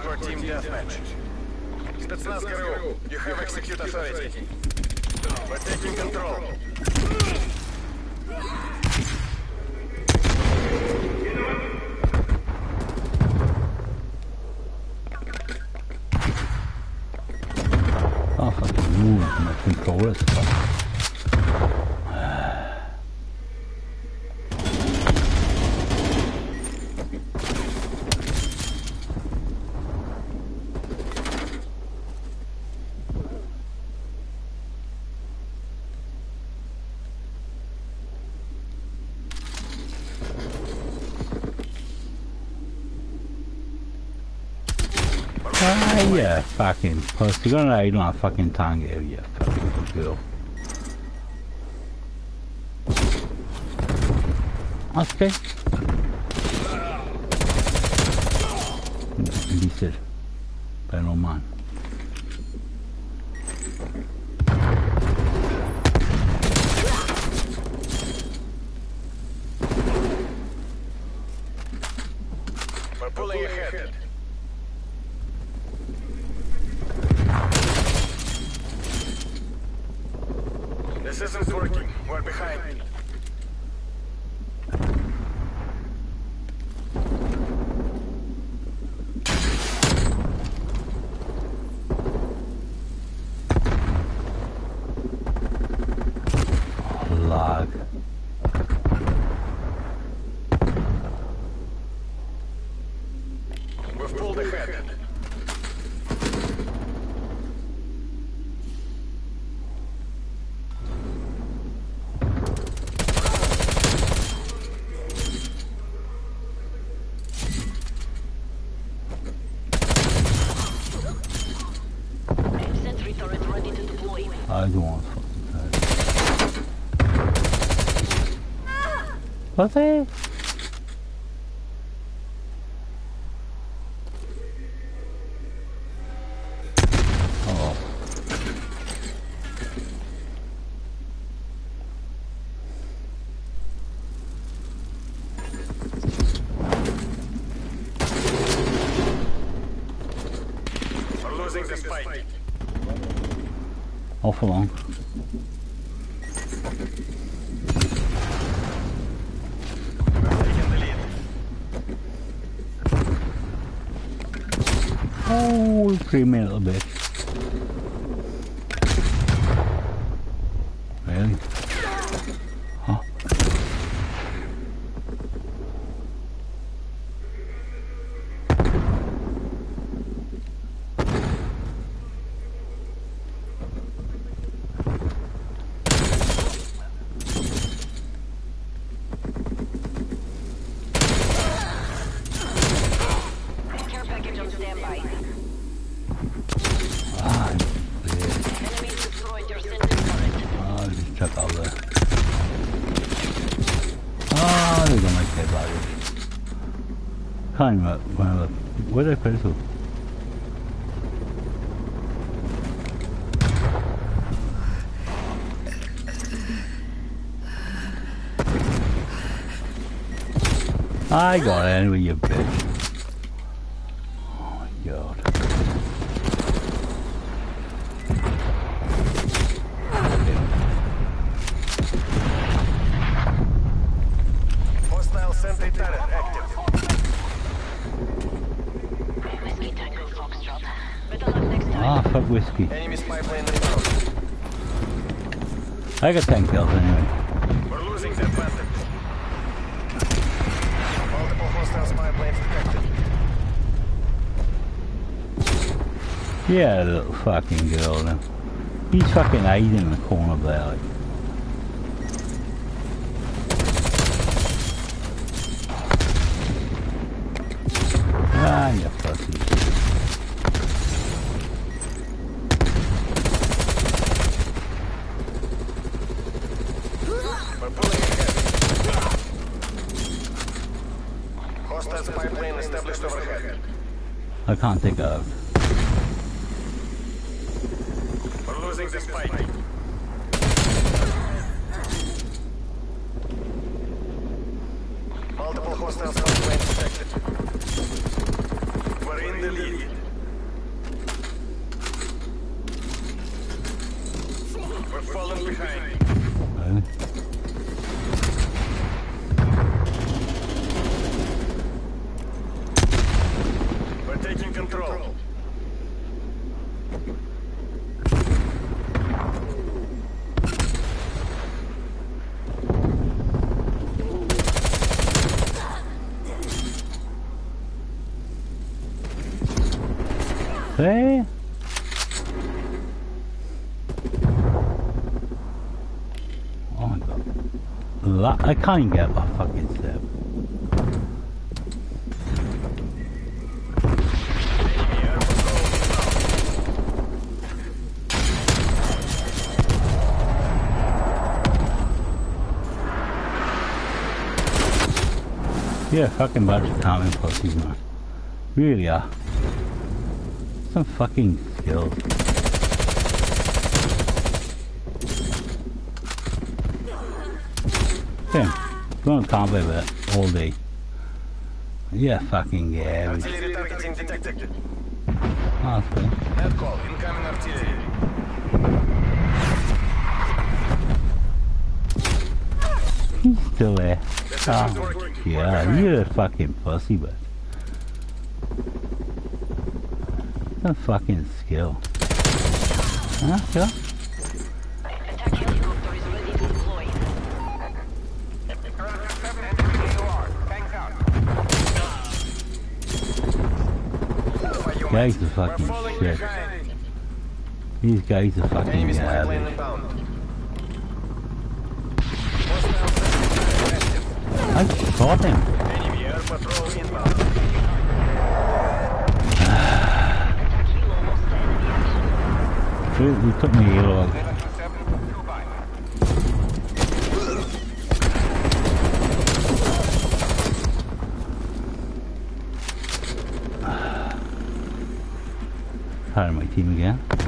Hardcore team deathmatch. Spetsnaz ГРУ, you have execute authority. We're taking control. Yeah, fucking pussy. You're gonna on a fucking tango, you fucking girl. Okay. Beater. Bij een man. We're pulling ahead. This isn't working. We're behind. Lag. We've pulled ahead. Sentry turret ready to deploy. I don't want fucking that. Pussy! Oh. Can't even remember. Where did I to? I got it anyway, you bitch. Oh my god. Hostile sentry turret active. Whiskey Tango Foxtrot. Better luck next time. Ah, fuck whiskey. Enemy spy plane inbound. I got 10 kills anyway. We're losing the advantage. Multiple hostile spy planes detected. Yeah, little fucking girl. He's fucking hiding in the corner there. Like. Ah, you pussy. We're pulling ahead. Hostile spy plane established overhead. I can't take that out. We're losing this fight. Multiple hostile spy planes detected. We're in the lead. We're falling behind. Really? We're taking control. See? Oh my god. La- I can't get my fucking step. Yeah, fucking bunch of common pussies, man. Really are. Some fucking skills. Going to combat that all day. Yeah, fucking garbage. Artillery targeting detected. Head call. Incoming artillery. He's still there. Oh, yeah, you're a fucking pussy, but. Some fucking skill. Huh? Yeah? Guys are fucking shit. behind. These guys are fucking Enemy garbage. inbound. Hostile sentry active. I shot him. Air patrol inbound. Attack helo lost to enemy action. He, he took me halo. Part of my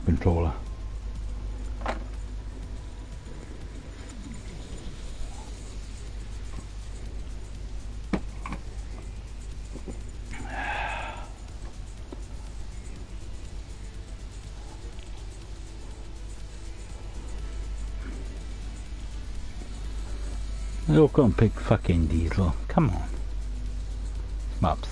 new controller. You're gonna pick fucking diesel. Come on. Map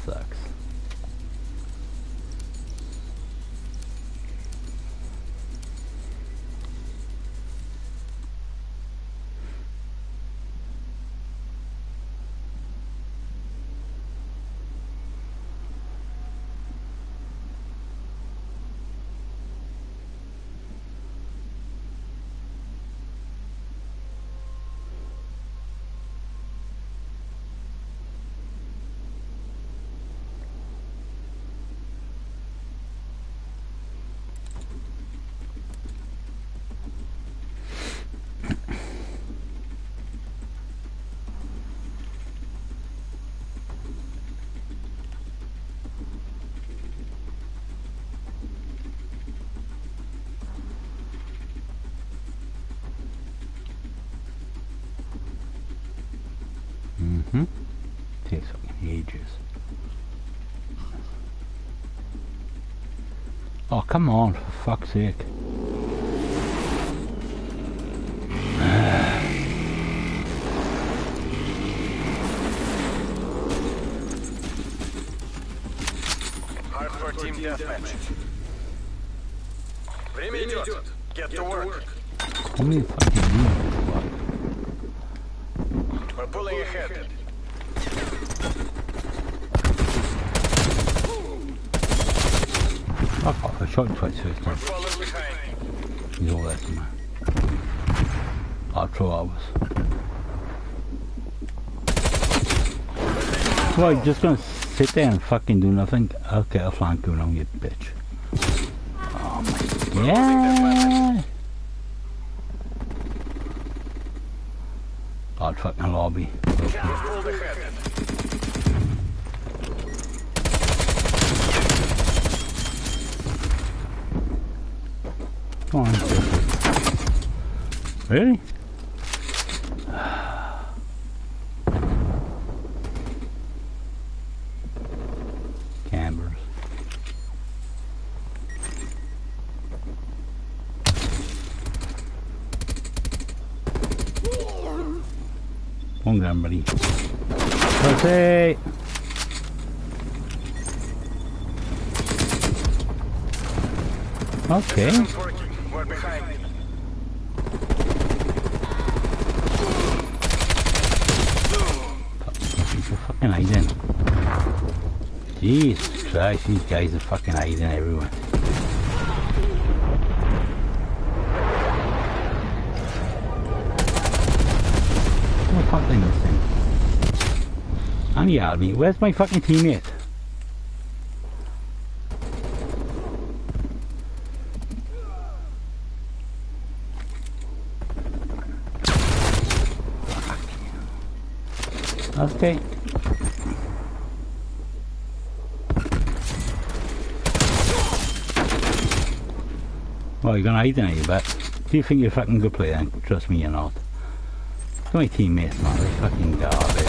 come on, for fuck's sake. Hardcore team deathmatch. Время идет. Get to work. How many fucking units? Falling behind. He's all that man. After hours. Well, you're just gonna sit there and fucking do nothing? Okay, I'll flank you now, you bitch. Oh my god. Hard fucking lobby. We've pulled ahead. Come on. Really? Campers. One gun, buddy. That's it. Okay. It's working. We're behind. He's a fucking hiding. Christ, these guys are fucking hiding everywhere. What the fuck they missing? I'm yelling. Where's my fucking teammate? Okay. Well, you're gonna hide now, you bet. Do you think you're a fucking good player? Trust me, you're not. Look at my teammates, man. They're fucking garbage.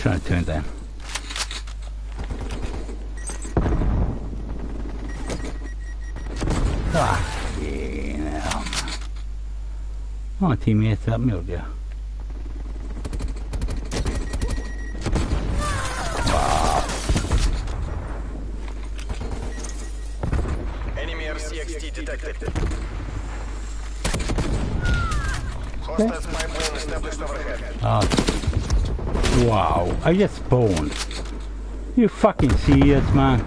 Trying to turn it down. Fucking hell, man. My teammates help me out there. Enemy RCXD detected. Hostile spy plane established overhead. Oh. Wow, I just spawned. You fucking serious, man?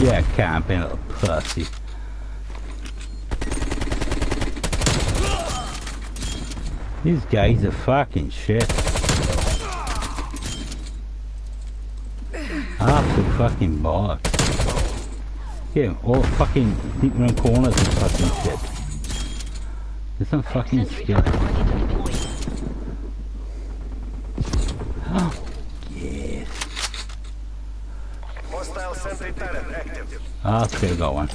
Yeah, camping, little pussy. These guys are fucking shit. Absolute fucking bollocks. Yeah, all fucking deep around corners and fucking shit. There's some fucking skill. gun ready to deploy. Yes. Hostile sentry turret active. Ah, still got one.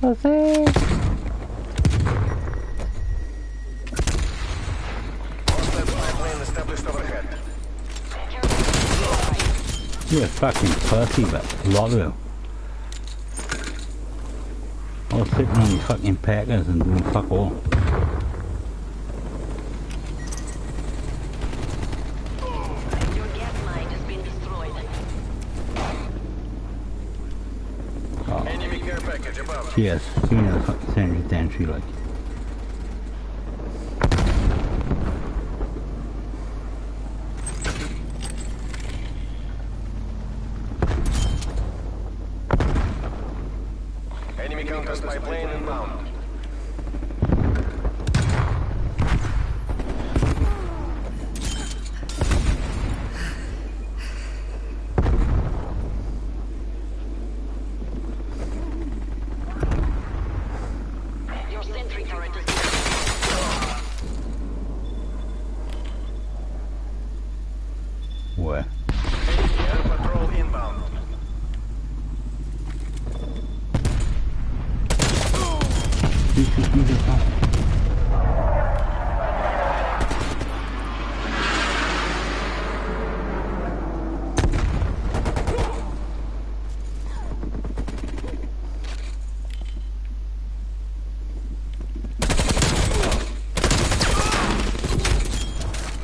That's it. Hostile spy plane established overhead. You're a fucking pussy, but lot of you. All sitting on fucking packers and doing fuck all. Yes, give me the fucking sandwich entry like. Enemy counter spy plane inbound.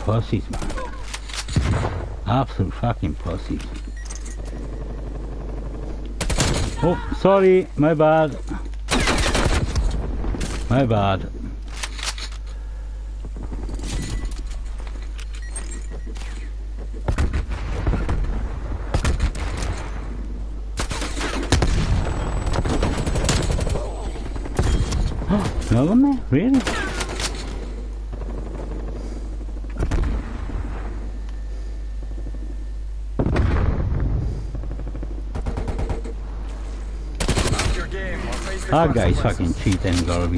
pussies, man. Absolute pussies. Oh, sorry, my bad. My bad. Another one there? Really? Up your game or face the That guy's fucking cheating, gotta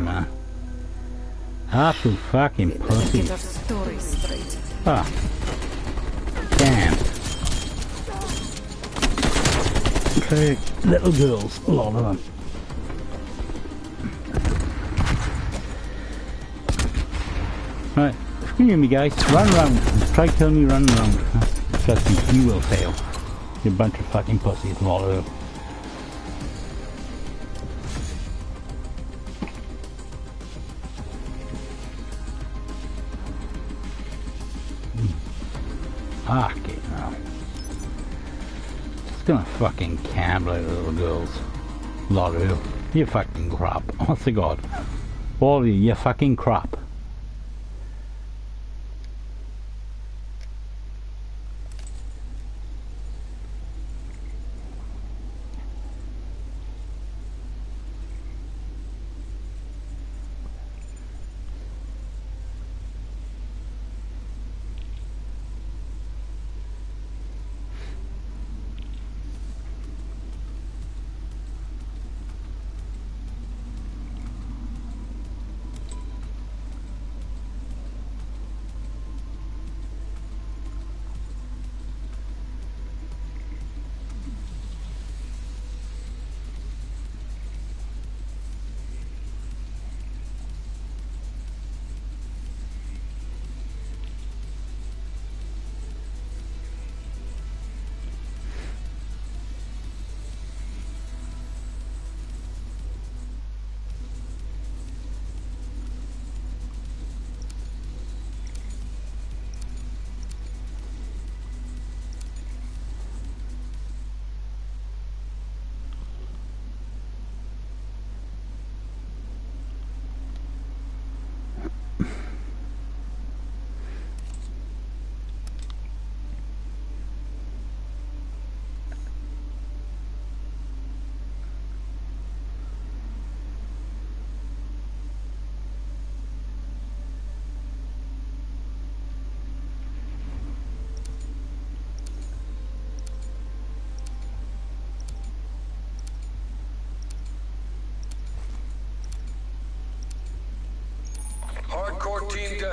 much Pussies, more. man. Fucking pussies. our story straight. Ah. Damn. Okay, little girls, a lot of them. Right, screw me guys, run around. Try kill me, run around. Trust me, you will fail. You're a bunch of fucking pussies, a lot of them. Camp little girls. Lot of you. You fucking crap. Oh, Honest to God. All of you, you fucking crap.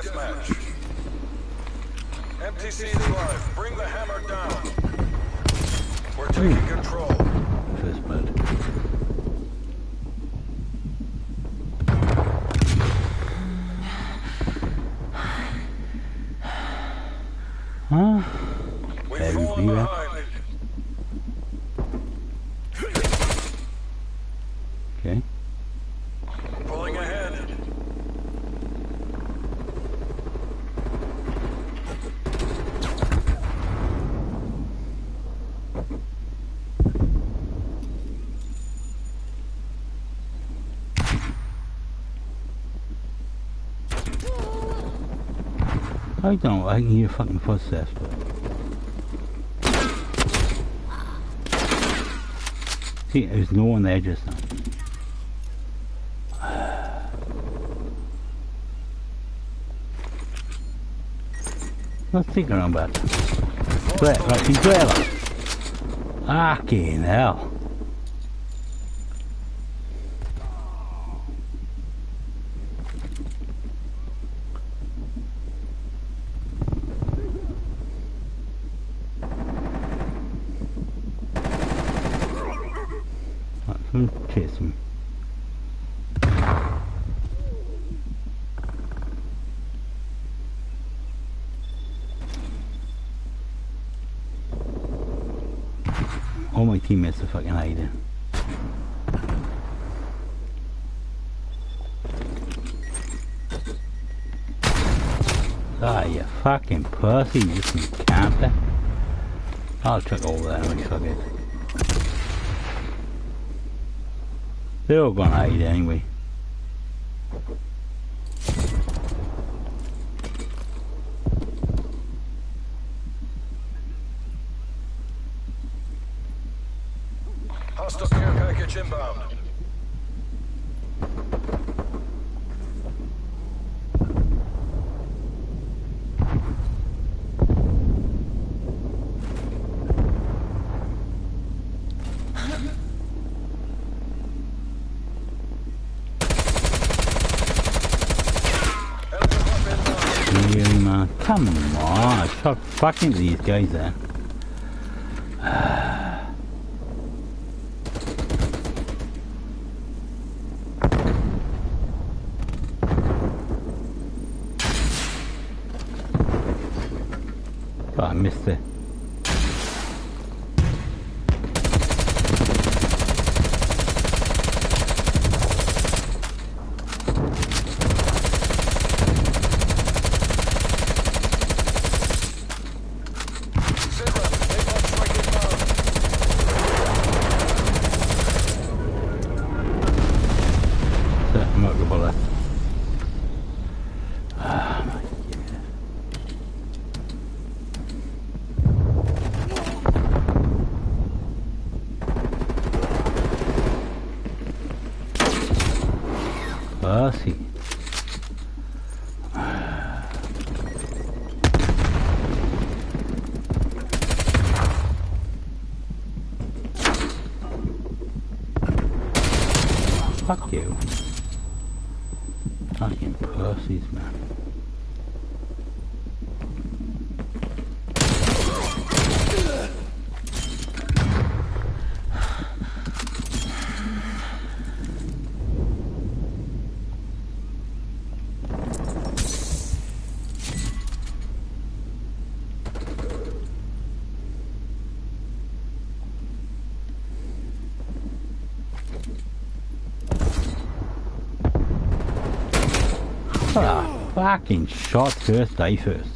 Deathmatch. MTC is live. Bring the hammer down. We're taking hmm. control. First blood. Huh? We've Very fallen clear. behind. Okay. Pulling ahead. I don't I can hear fucking footsteps. See, there's no one there just now. Let's take around back. There, right, like. Fucking hell. Let them chase me. All my teammates are fucking hiding. Ah, you pussy, you can camp it. I'll check all that anyway, fuck it. They're all gonna hide anyway. Hostile care package inbound. Enemy club inbound. Really, man? Come on, I shot fucking these guys there. Oh, I missed it. Zebra, napalm strike inbound. So, I'm not gonna bother. Ah, my God. Pussy. Fuck you. Fucking pussies, man. Fucking shot first, die first.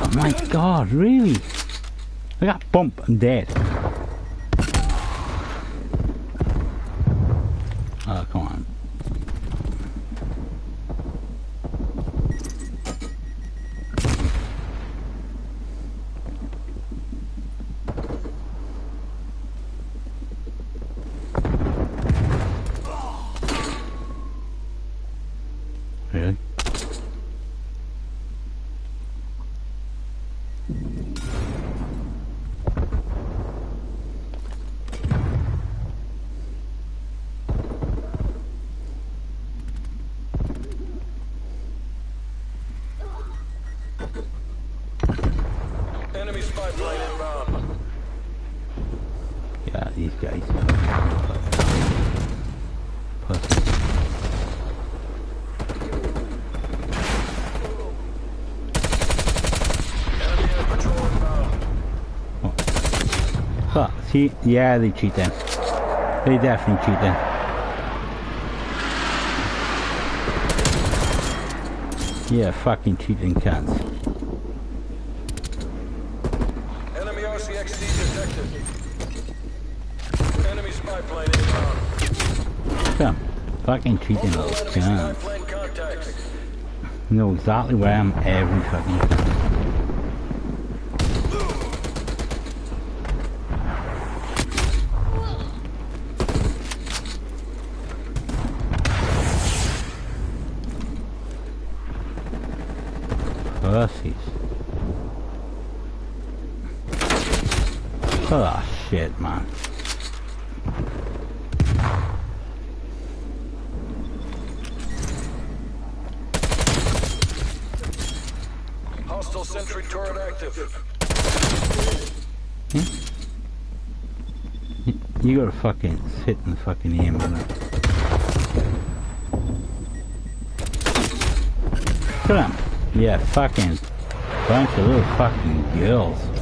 Oh my god, really? I got bumped and dead. Oh, come on. Really? Enemy spy plane inbound. Yeah, these guys. Pussy. Enemy air patrol inbound. See, yeah, they cheat then. They definitely cheat then. Yeah, fucking cheating cunts. Enemy RCXD detected. Enemy spy plane inbound. Come, fucking cheating little Multiple enemy spy cunts. plane contacts. Know exactly where I am every fucking time. fucking bunch of little fucking girls.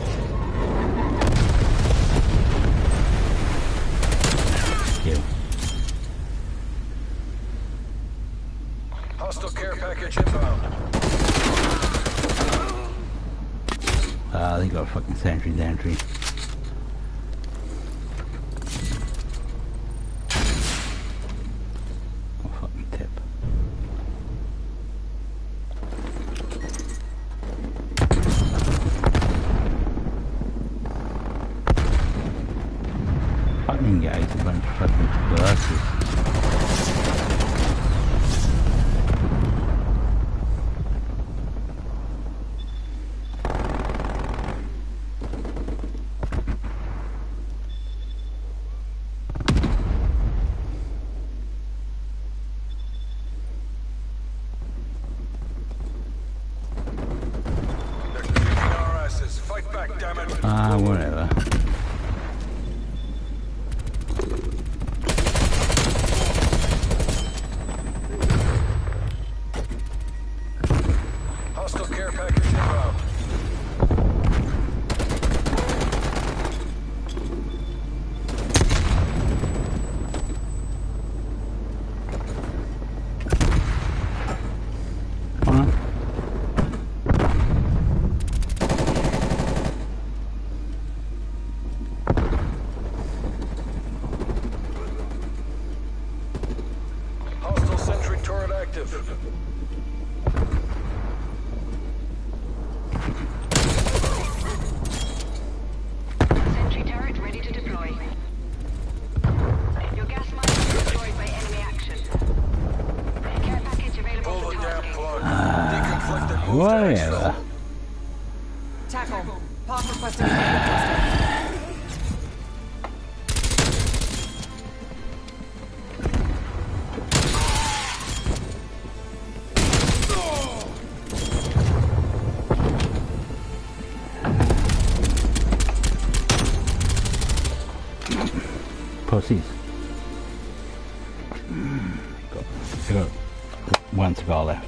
Whatever. Tackle. Pussies. Got, got one cigar left.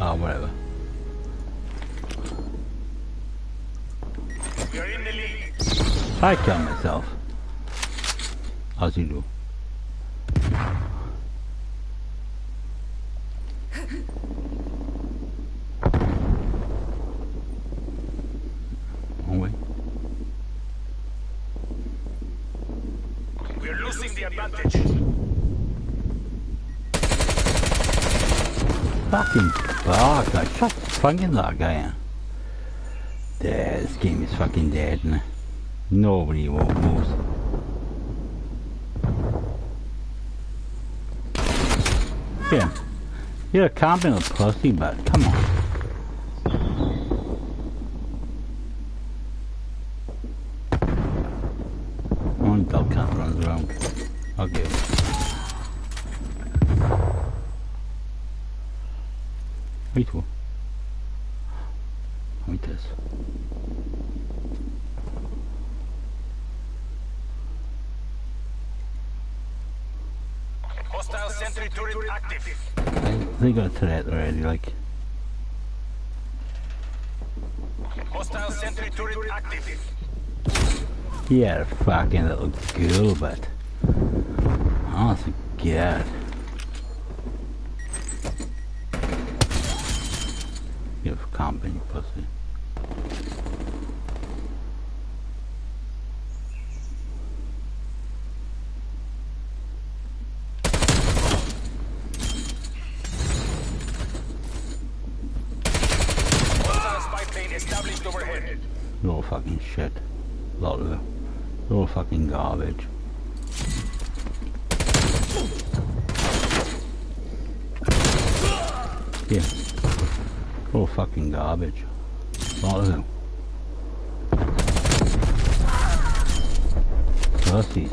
Ah, whatever. I killed myself. As you do. Away. We're losing the advantage. Fucking fuck, the fucking that guy in. This game is fucking dead now. Nobody won't move. Yeah. You're a competent pussy, but come on. One dog can't run around. Okay. Wait, what? Wait this. Hostile sentry turret active. They got a threat already, like. Hostile sentry turret active. Yeah, fucking little girl, but. Honestly, God. You company pussy. Hostile spy plane established overhead. You're all fucking shit. Lot of them. You're all fucking garbage. Yeah. All fucking garbage. Lot of them. Pussies.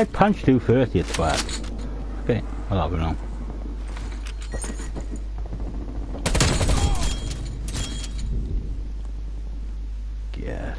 I punched 230 at twat. Okay, I'll have it on. God.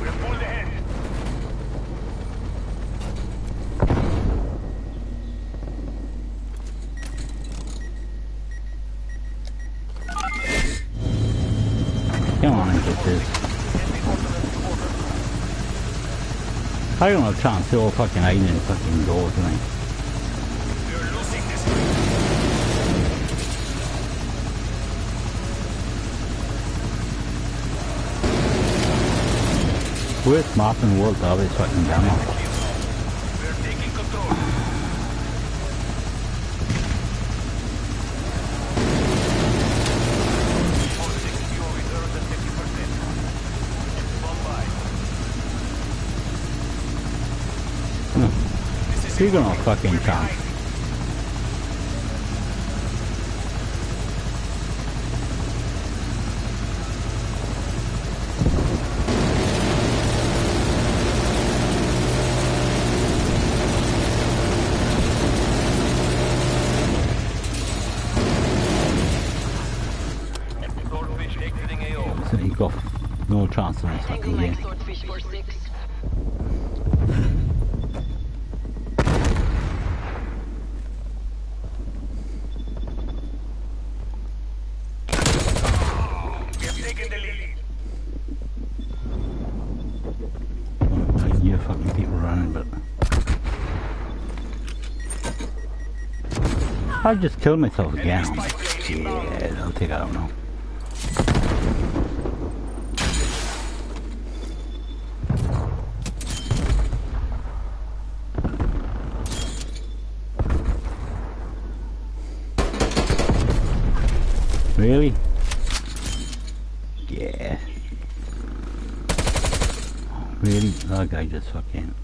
We're pulled ahead. Come on and get this. I don't have chance, they're all fucking hiding in fucking doors, tonight. We're losing this. Worst map in world to fucking. You're gonna fucking chance. Swordfish exiting AO. So you've got no chance in this fucking game. Swordfish 4-6. We have taken the lead. I hear fucking people running, but... I just killed myself again. Enemy spy plane inbound. Yeah, I'll take out now. Really? Yeah. Really? That guy just fucking...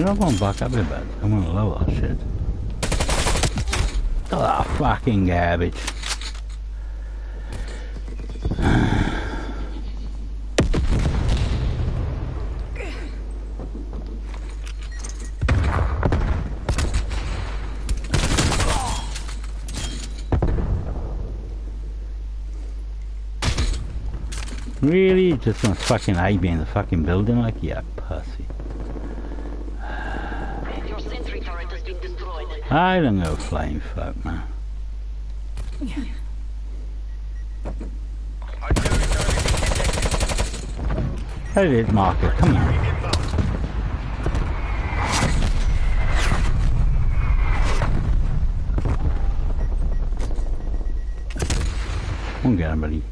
You're not going back up a bit. I'm gonna lower that shit. Oh, fucking garbage. Really? Just gonna fucking hide me in the fucking building like yeah, pussy. Your sentry turret has been destroyed. I don't know flying fuck, man. Artillery turret detected. How did it? Come on. Come get him, buddy.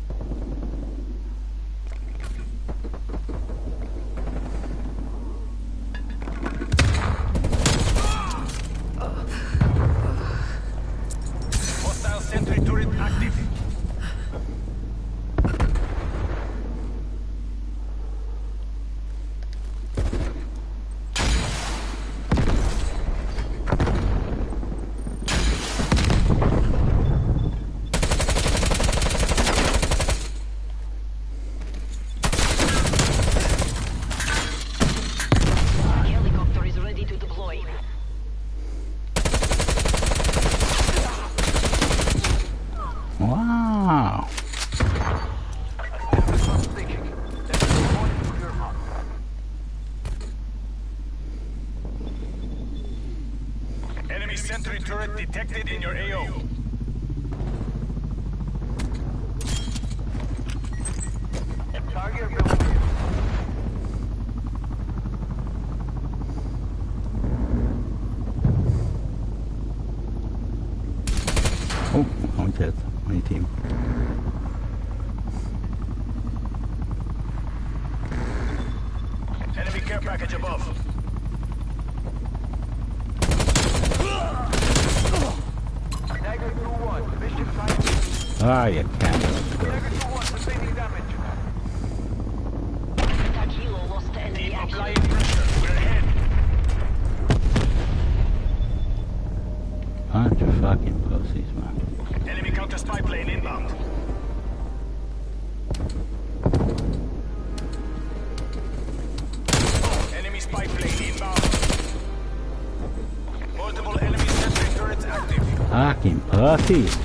Fucking pussies.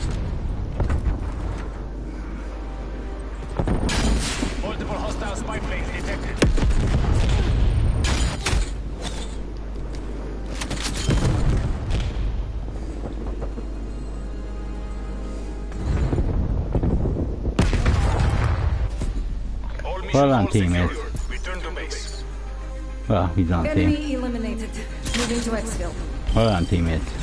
Multiple hostile spy planes detected. Well done, all teammates. Return to base. Well, he's on team. Enemy eliminated. Moving to exfil. Well done, teammates.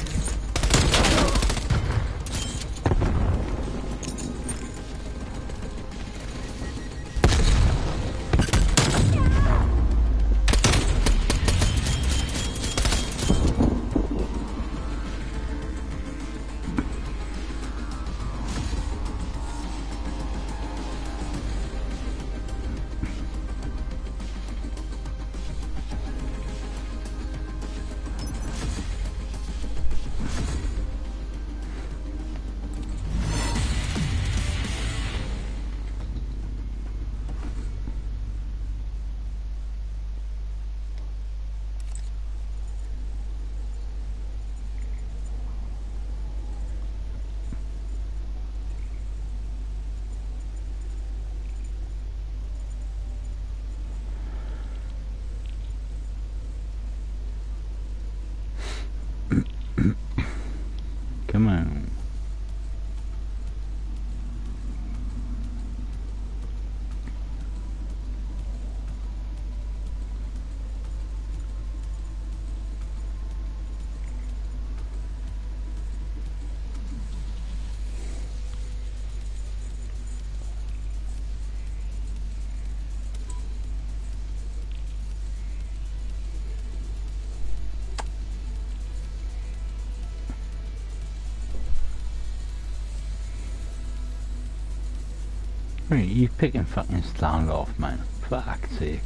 Really, you picking fucking slang off, man. Fuck's sake.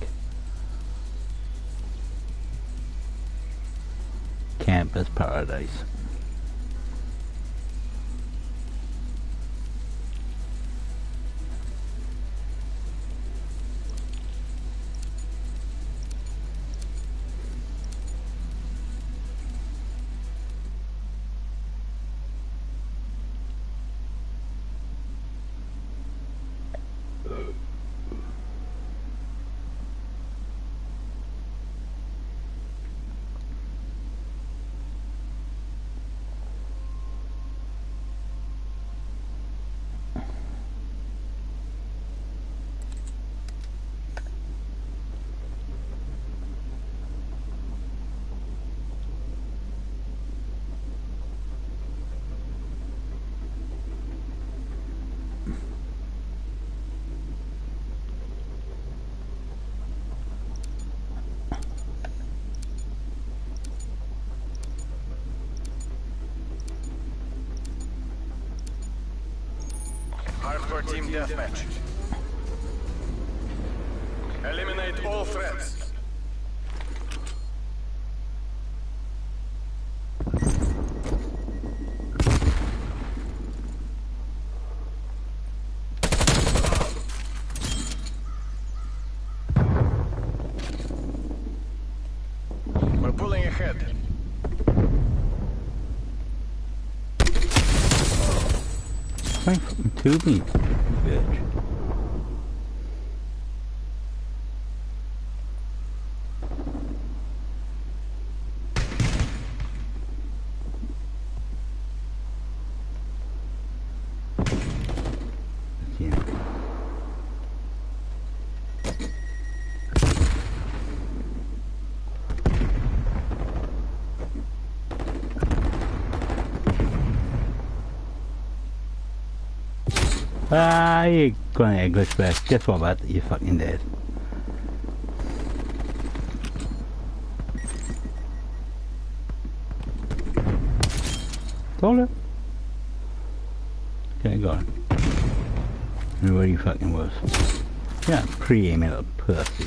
Campus paradise. Deathmatch. Eliminate all threats. We're pulling ahead. Ah, you going English best. Guess what, about You fucking dead. Told her. Okay, go. And where you fucking was. Yeah, pre-aiming at a pussy.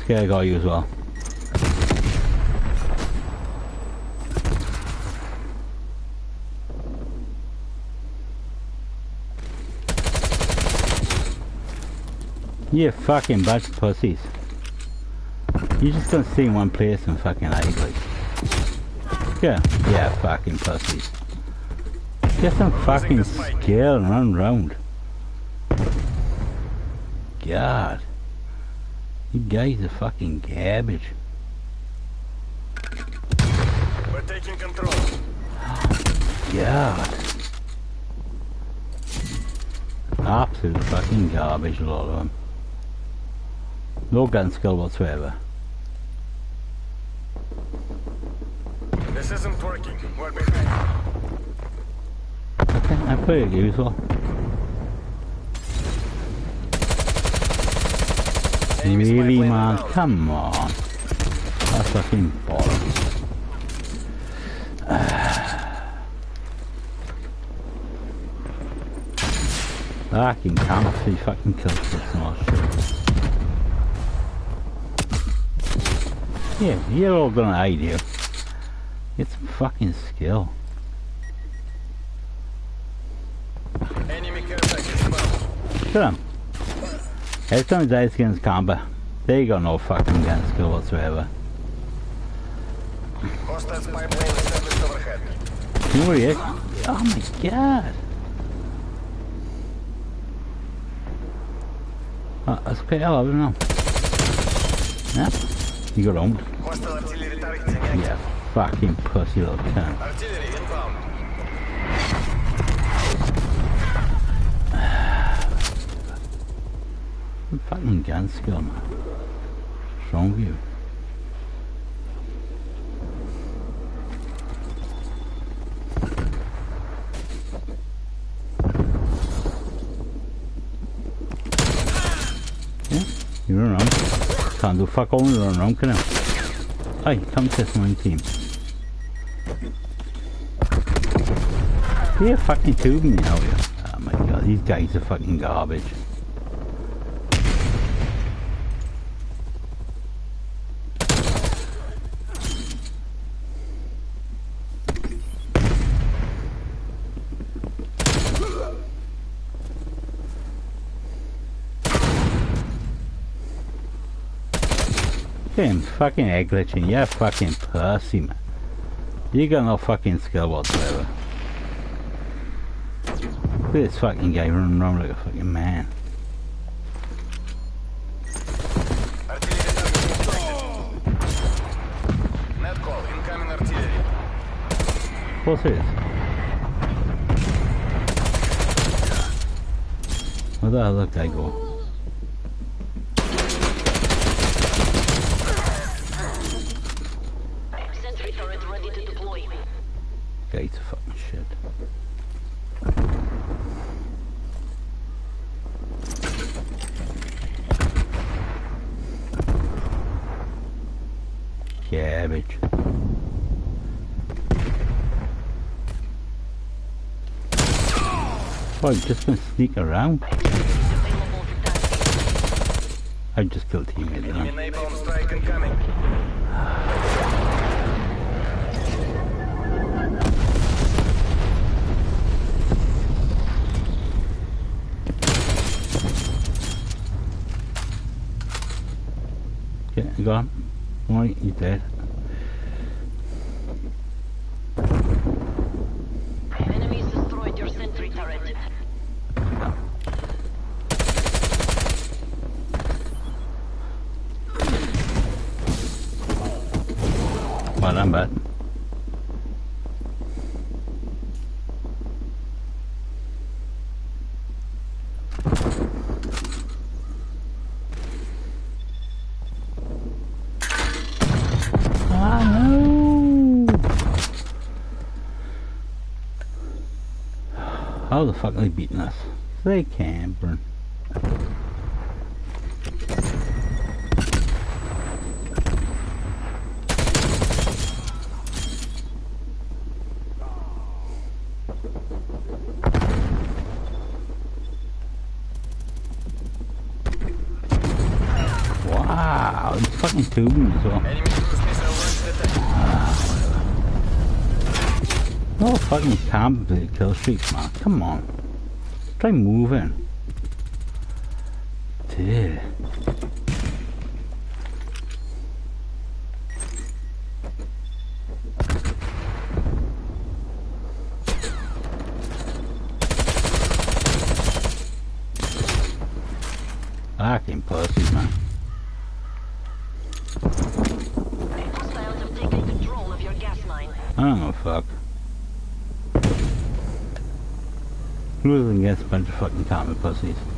Scared I you as well. You fucking bunch of pussies. You just don't stay in one place and fucking hide like. Yeah, yeah, fucking pussies. Get some fucking skill and run round. God. You guys are fucking garbage. We're taking control. God. Absolute fucking garbage, a lot of them. No gun skill whatsoever. This isn't working. We're behind. Okay, I'm pretty useful. Really, man? Come on. That's fucking bollocks. Fucking can't see fucking kills this small Yeah, you're all gonna hide you. Get some fucking skill. Enemy up. Every time dice against combat, they got no fucking gun skill whatsoever. You know where? Oh my god. Uh, that's okay, I love it now. Yeah, you got owned. Hostile artillery targeting active. Yeah, fucking pussy little cunt. Artillery inbound. Fucking gun skill, man. What's wrong with you? You run around. Can't do fuck all run around, can Hey, come test my team. You're fucking tubing, you know you. Oh my god, these guys are fucking garbage. Fucking, fucking Eglechin, you're a fucking pussy, man. You got no fucking skill whatsoever. Look at this fucking guy running around like a fucking man. What's this? Where the hell did that guy go? I'm just gonna sneak around. Available to task. I just killed teammate Enemy now. napalm strike incoming. Okay, I got him. Alright, he's dead. Enemies destroyed your sentry turret. Well, I'm bad. Ah, no! How the fuck are they beating us? They can't, burn. Wow, he's fucking tubing as No fucking combat kill streaks, man. Come on. Try moving. Dude. Fucking pussies, man. Hostiles have taken control of your gas mine. I don't give a fuck. Losing against a bunch of fucking common pussies.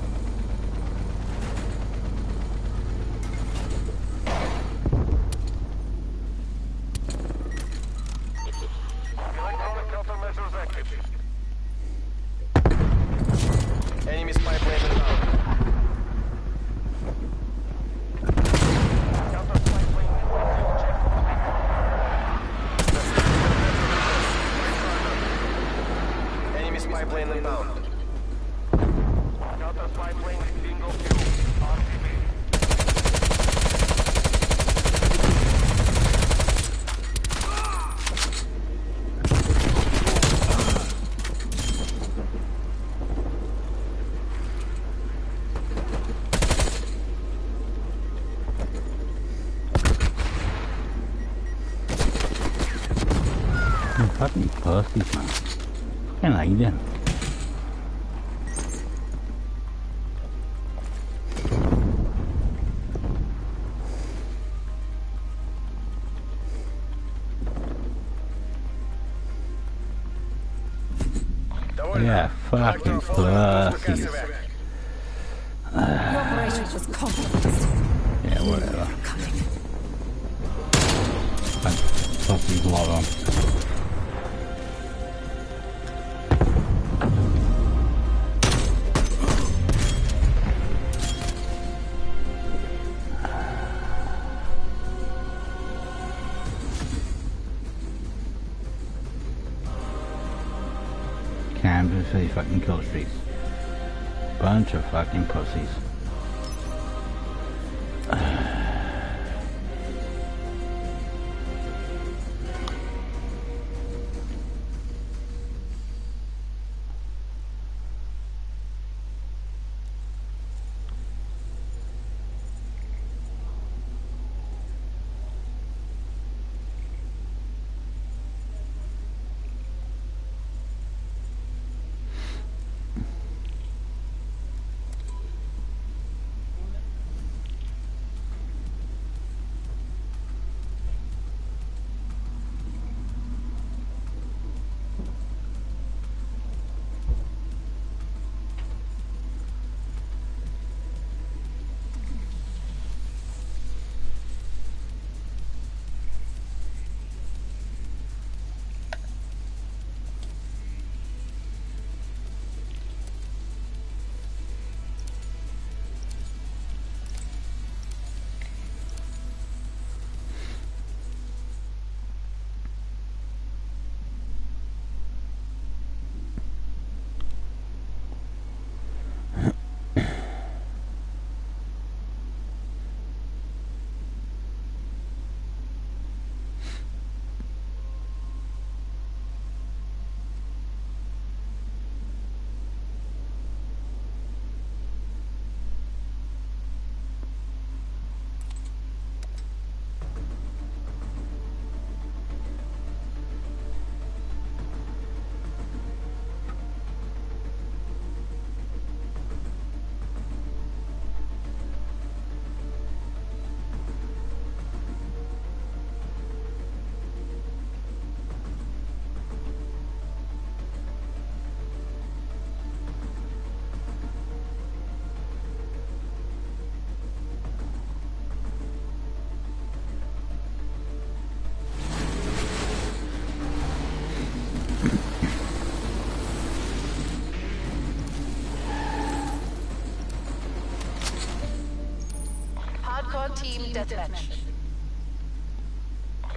Team Deathmatch.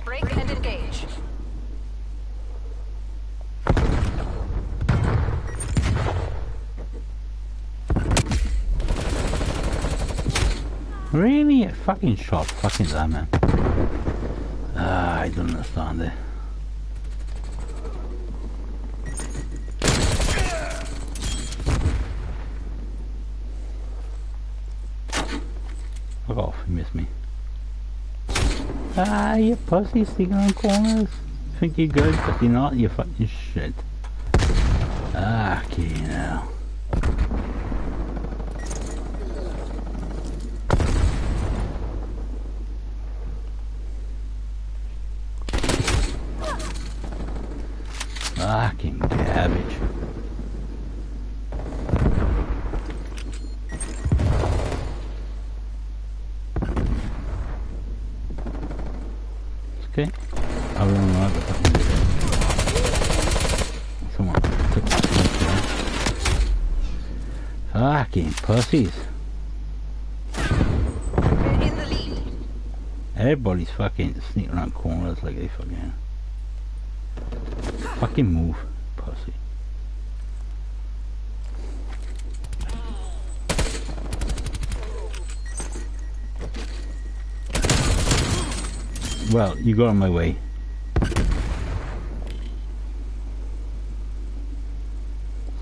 Break and engage. Really? A fucking shot. Fucking that, man. Ah, I don't understand it. Ah, you pussy sticking on corners. Think you're good, but you're not, you fucking shit. Ah, okay, now. Fucking cabbage. Okay. I don't know what the fucking did there. Someone took my smoke there. Fucking pussies. We're in the lead. Everybody's fucking sneaking around corners like they fucking. Fucking move, pussy. Well, you got on my way.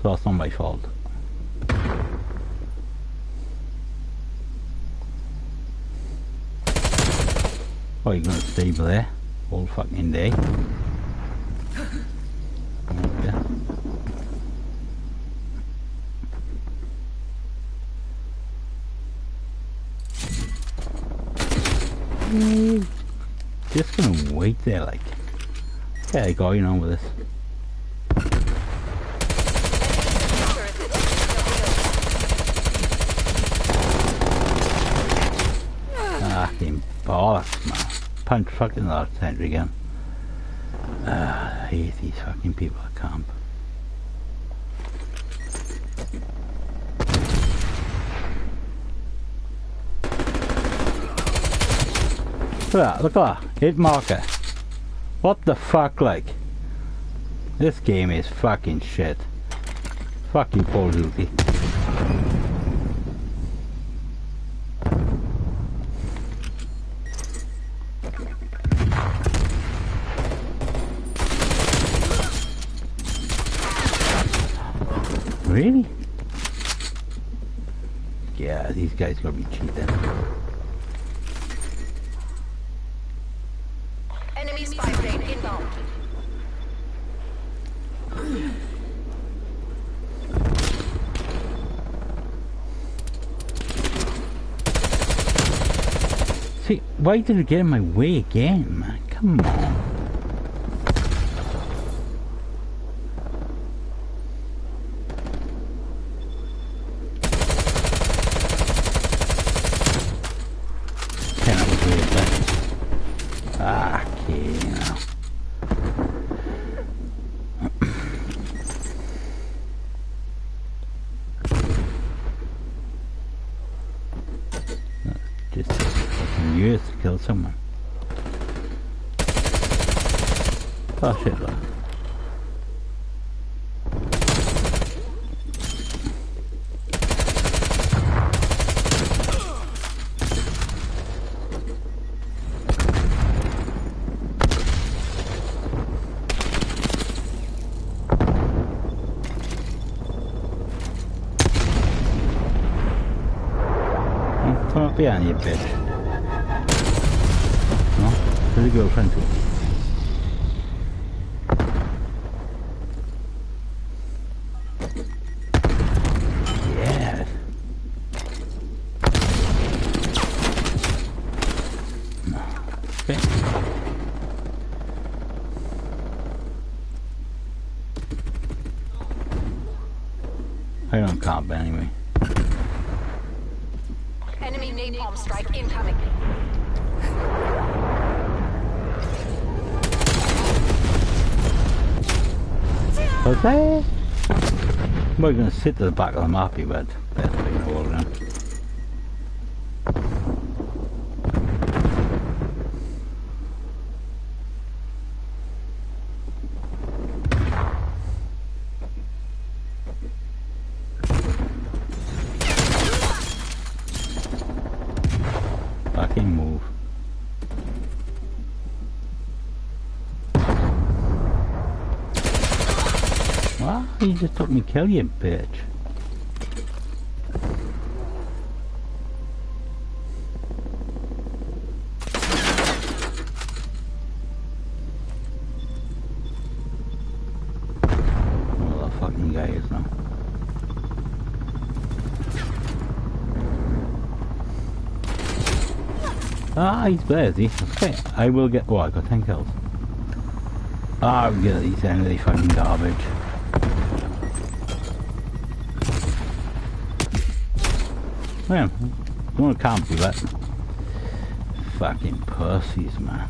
So that's not my fault. Oh, you're gonna stay there all fucking day. Okay. Mm, Just there like. Okay, going on with this. Fucking bollocks, man. Punch fucking lot of sentry again. Ah, I hate these fucking people at camp. Look at that, look at that. Hit marker. What the fuck, like? This game is fucking shit. Fucking Call Duty. Really? Yeah, these guys gotta be cheating. Enemy spy plane inbound. See, why did it get in my way again, man? Come on. Ten hours later. Ah, okay, now. Just fucking years to kill someone. Oh shit, look. Oh, Come up behind you, bitch. No? Girlfriend too. Yes. No. Okay. I don't comp anyway. Enemy napalm strike incoming. Okay. We're gonna to the back of the map, he bet. That's big hole around. fucking move. Just took me kill you, bitch. Ah, he's busy. Okay, I will get. Oh, I got 10 kills. Ah, these end of the fucking garbage. Camp with that? Fucking pussies, man.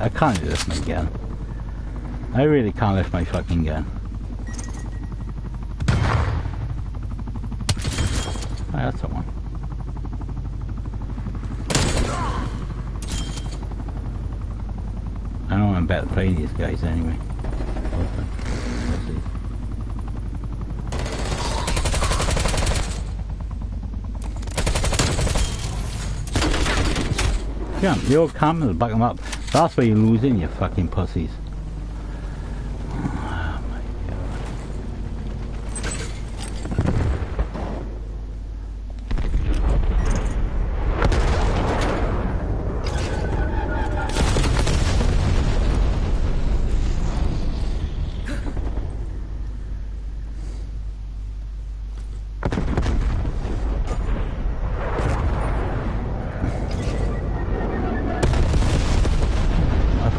I can't lift my gun. I really can't lift my fucking gun. Oh, that's the one. I know To these guys anyway. Yeah, the old camel, back them up. That's where you're losing, you fucking pussies.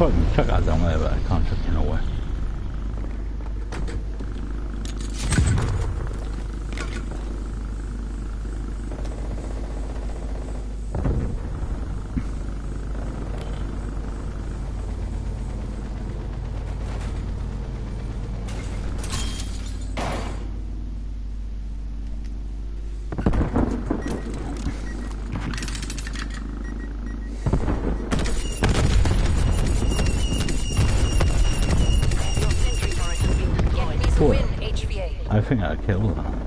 I thought you could chuck that down there, but I can't chuck it nowhere. Your sentry turret has been deployed. Enemies Cool. win HVA. I think I killed her.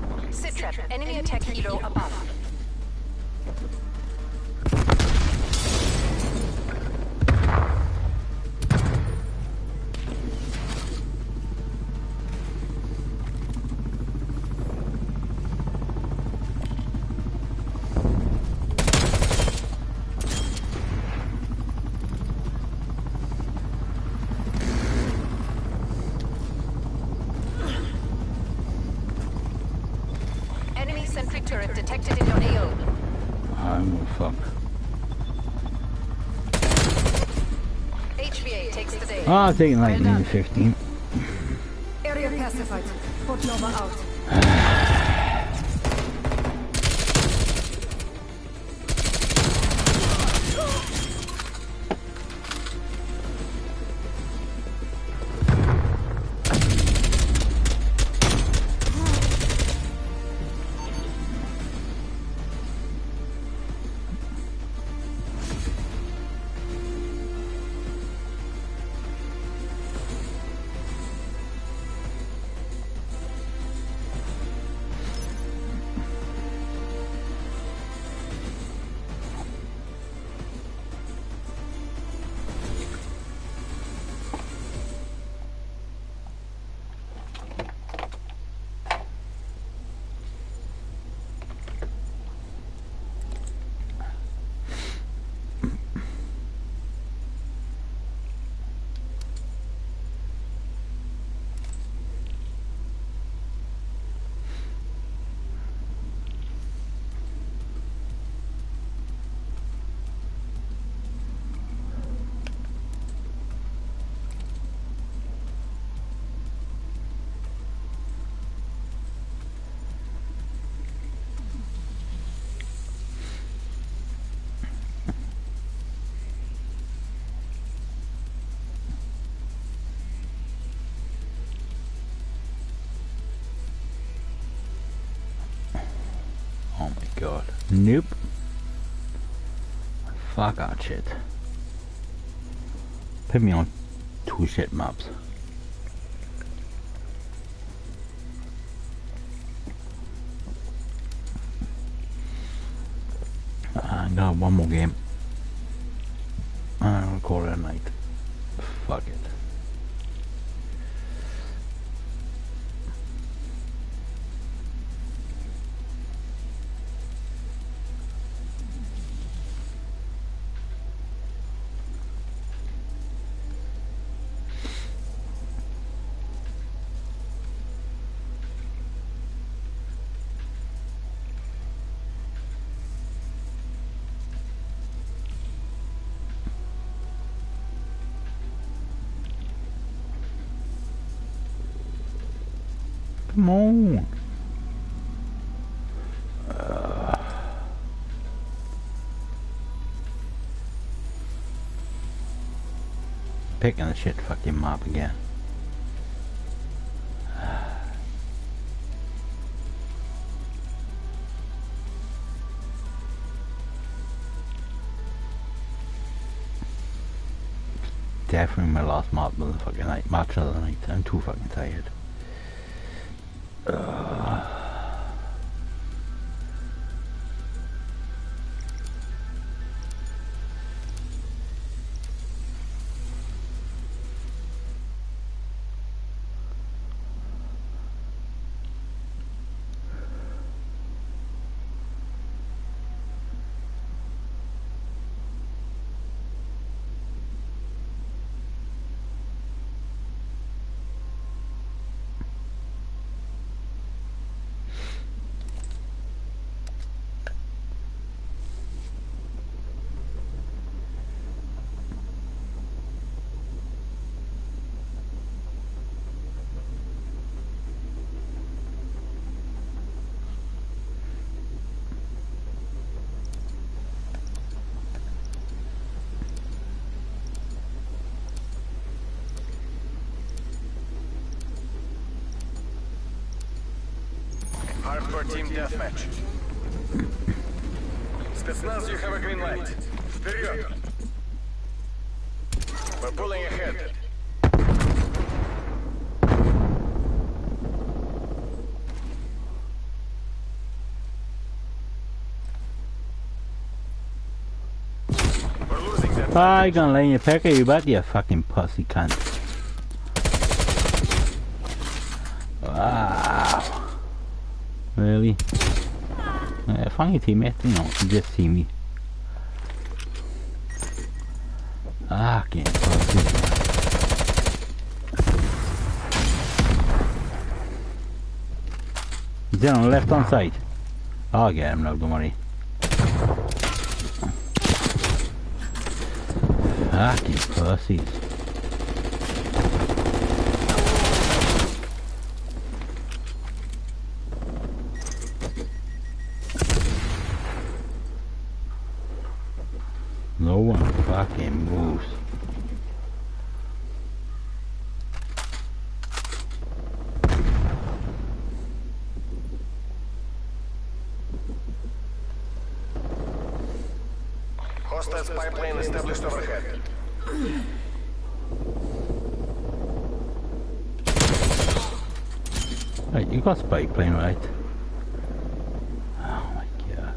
Ah, taking like Well 15. Area pacified. Nova out. Fuck that shit. Put me on two shit maps. Uh, I got one more game. Picking the shit fucking map again. Definitely my last the fucking night. Match of the night. I'm too fucking tired. Hardcore I gonna lay you peck you back, you fucking pussy cunt. Wow. Really? Uh, funny teammate, you know, just see me. He's down on the left hand side. I'll get him now, don't worry. Fucking pussies. No one fucking moves. Hostile spy plane established overhead. Right, you got spy plane right. Oh my god.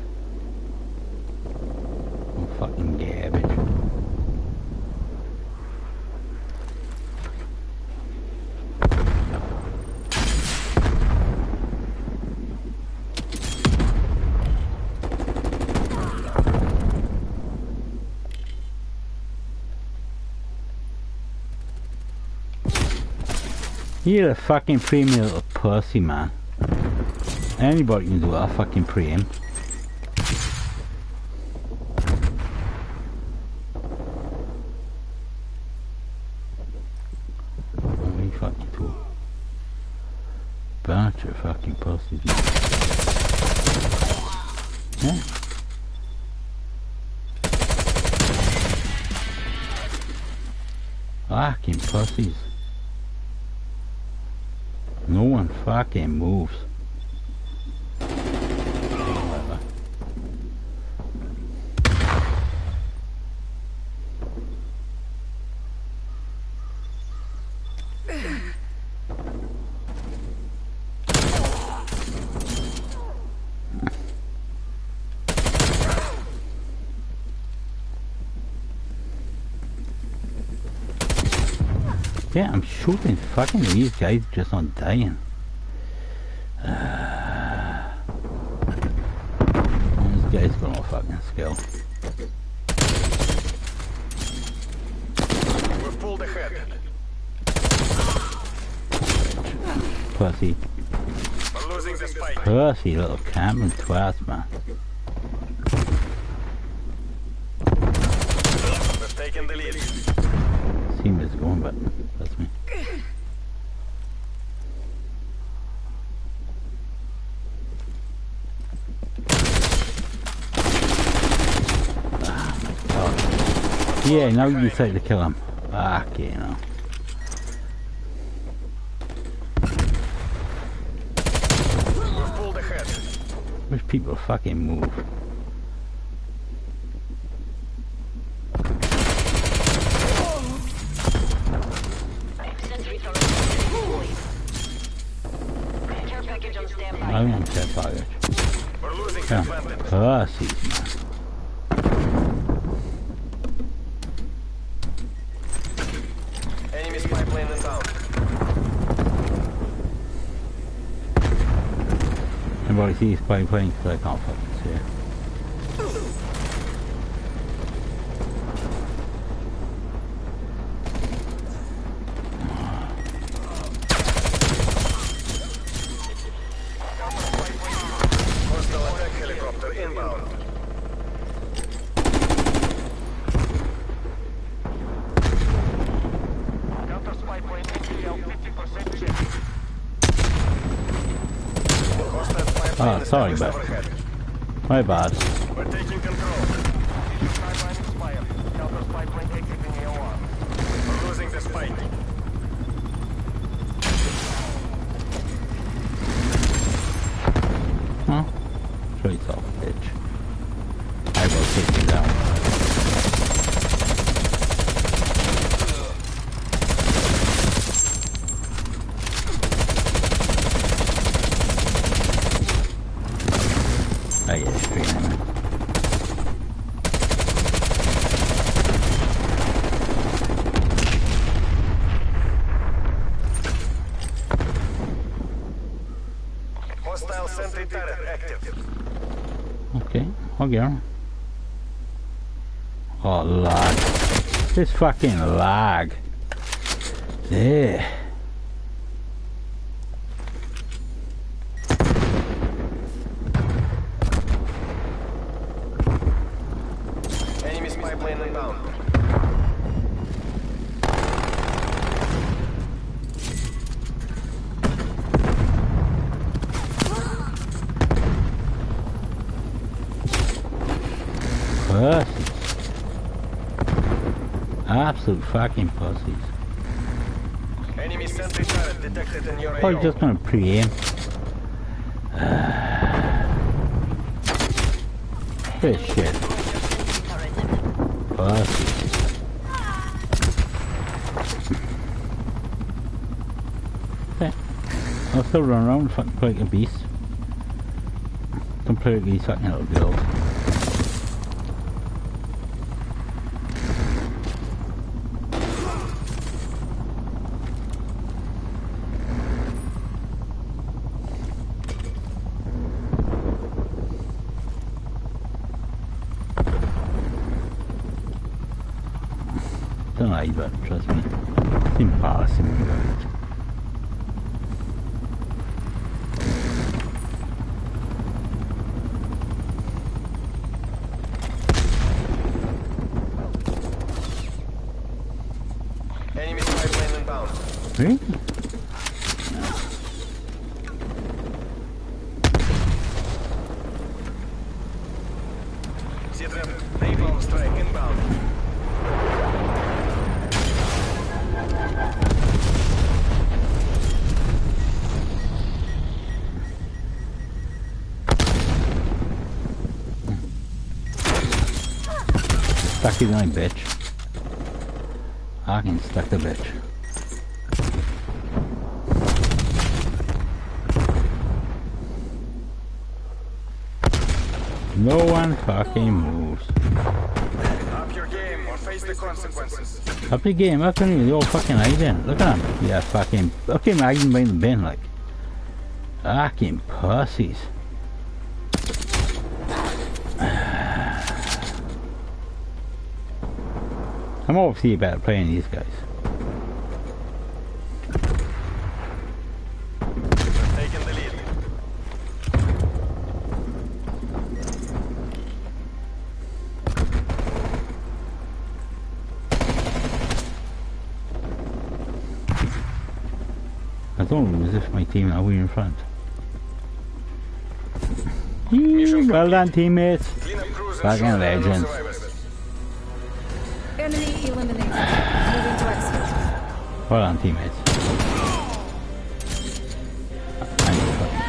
Oh, fucking garbage. You're a fucking little pussy, man. Anybody can do a fucking preem. Oh, you fucking tool. Bunch of fucking pussies. man. Yeah. Fucking pussies. No one fucking moves. Whatever. Yeah, I'm shooting fucking these guys just not dying. Uh, this guy's got no fucking skill. We've pulled ahead. Pussy. We're losing this fight. Pussy little camping twats, man. We've taken the lead. See where it's going, but that's me. Oh. Yeah, now you decide to kill him. Fuck, you know. We've pulled ahead. Wish people fucking move. Sentry turret deployed. Care package on standby. I want that fire. We're losing Yeah. the advantage. Pussies, man. Enemy spy plane inbound. Everybody sees play playing because I can't fucking see it. Hostile attack helicopter inbound. Counter spy plane ATL 50% check. Hostile spy plane Ah, sorry, established but- overhead. My bad. We're taking control. Sideline expired. Counter spy plane exiting AOR. We're losing this fight. Huh? Show yourself, bitch. I will take you down. I get straight in it. Hostile sentry turret active. Okay, okay. Oh, lag. This fucking lag. Yeah. Enemy spy plane inbound. Pussies. Absolute fucking pussies. Enemy sentry turret detected in your Probably AO. just gonna pre-aim. This shit. Pussies. I'll still run around fucking like a beast. Completely fucking little girls. Don't lie, but trust me. It's impossible. Right? Enemy spy plane inbound. Stuck in my bitch. I can stuck the bitch. No one fucking moves. Up your game or face the consequences. Up the game, up in the old fucking agent. Look at him. Yeah, fucking. Him, I can the bin, like. Fucking pussies. I'm obviously better playing these guys. If my team are we in front. Yee, well done, teammates. Clean up crews and Fucking shoot down all legends. Enemy eliminated. Moving to exit. Well done, teammates. I need to fucking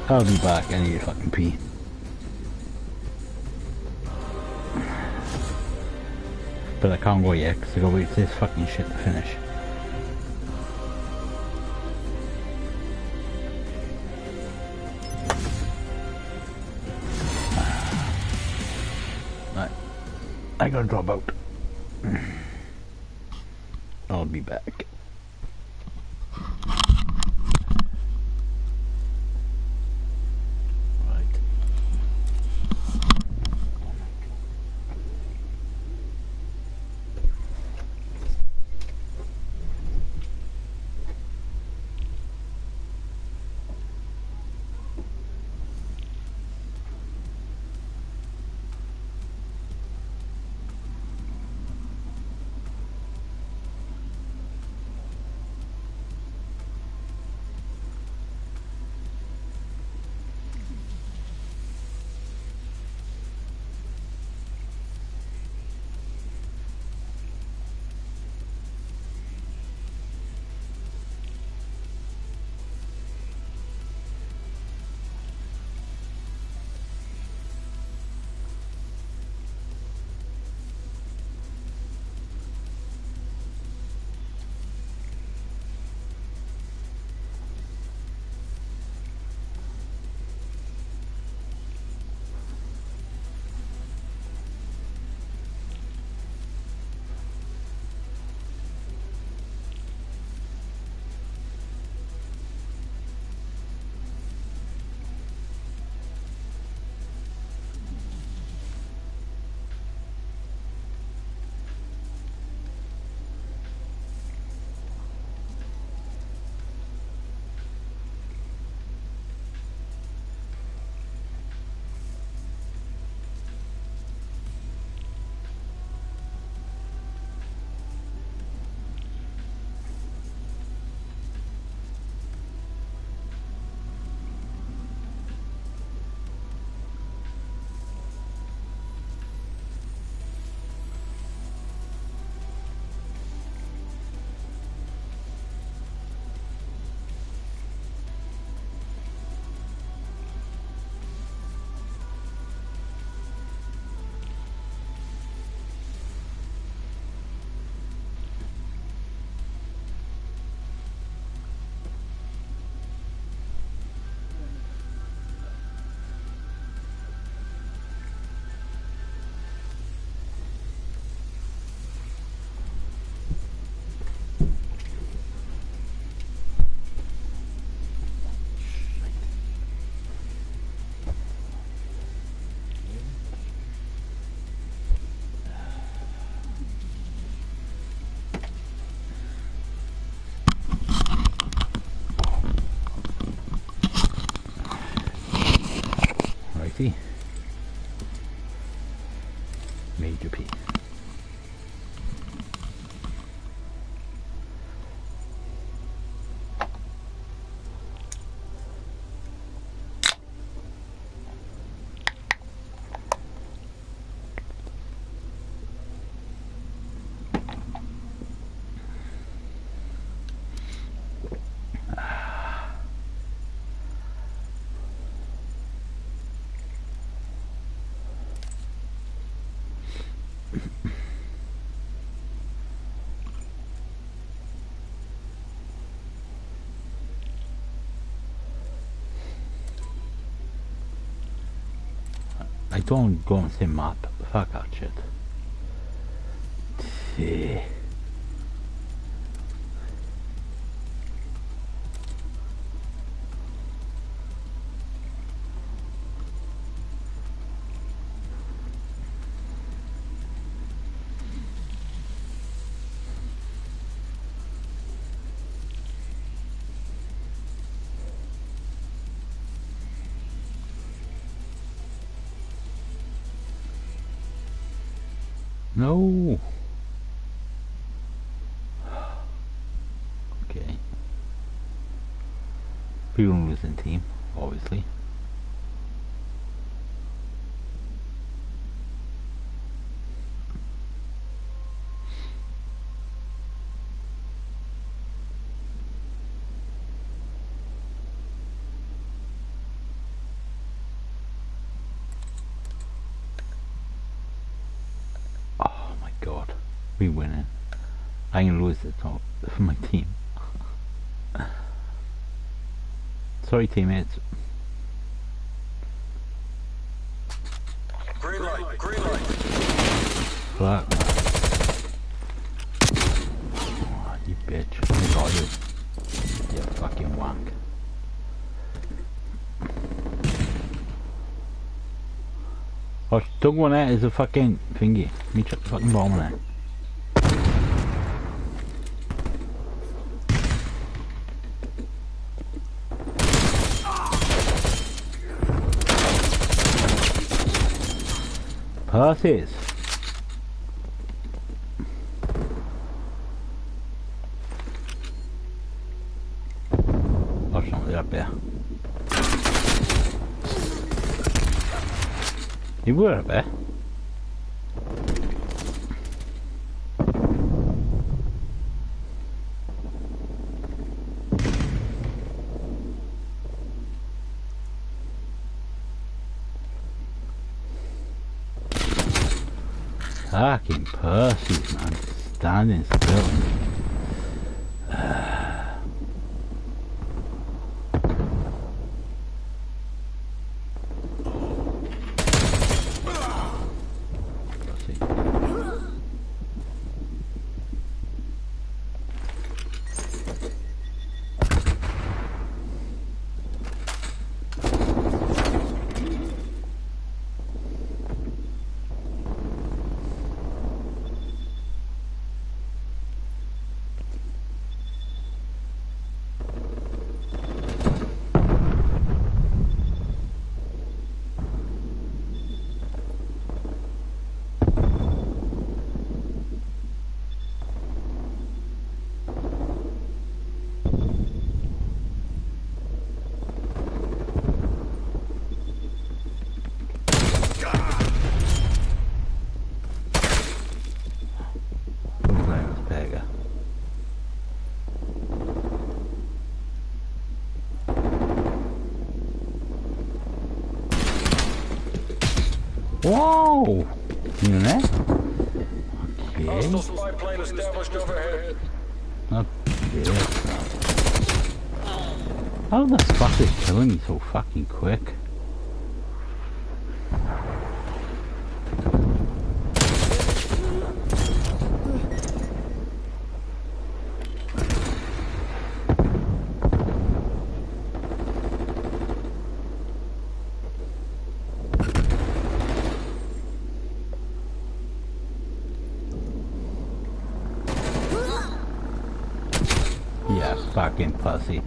pee. I'll be back. I need to fucking pee. But I can't go yet because I gotta wait for this fucking shit to finish. Right. I gotta drop out. ton gomësim mapë, fakat qëtë. Ti... People losing team, obviously. Oh my god. We winning. I can lose the top for my team. Sorry teammates. Green light, green light. Fuck. Oh, you bitch. I got you. You fucking wank. Oh, don't go on there. A fucking thingy. Me chuck the fucking bomb on there. Pussies. There's somebody up there. You were up there. Fucking pussies, man. Standing still. Pussy. Problems, pega. Whoa! You know that? Okay. Okay. How the fuck is killing me so fucking quick? Yeah, fucking pussy.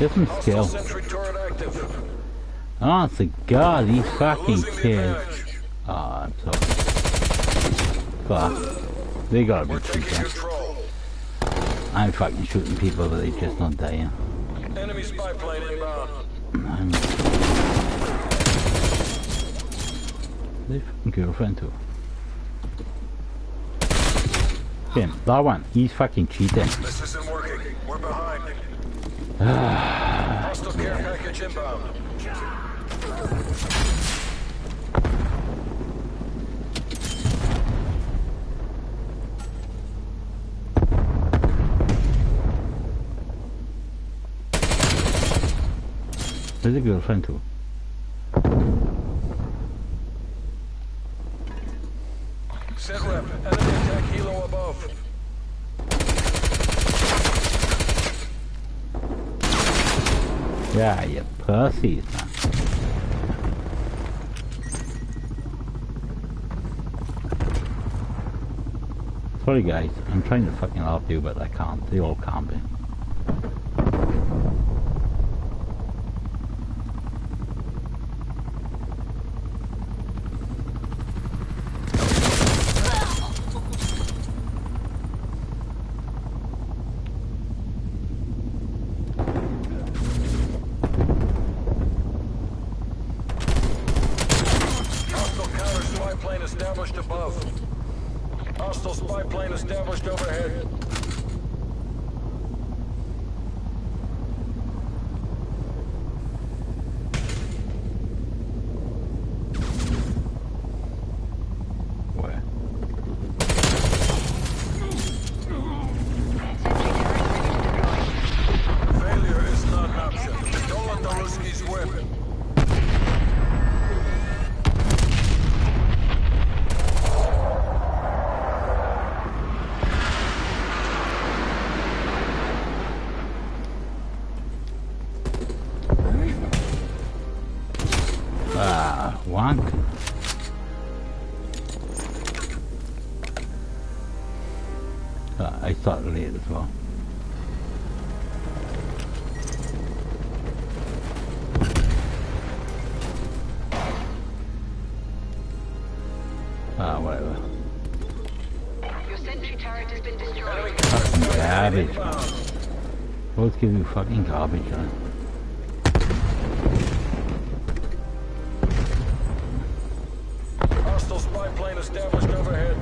Get some Hostile skill. active. To God, these fucking kids. advantage. Oh, I'm so. Fuck. They gotta be cheating. I'm fucking shooting people, but they just not dying. Enemy spy plane inbound. I'm. They fucking girlfriend too. Him, that one, he's fucking cheating. This isn't working. We're behind. Hostile care package inbound. There's a girlfriend too. Enemy attack helo above. Pussies. Sorry guys, I'm trying to fucking help you, but I can't. They all can't be. Ah, whatever. Your sentry turret has been destroyed. Enemy Fucking counter garbage. inbound. Always give you fucking garbage, huh? Hostile spy plane established overhead.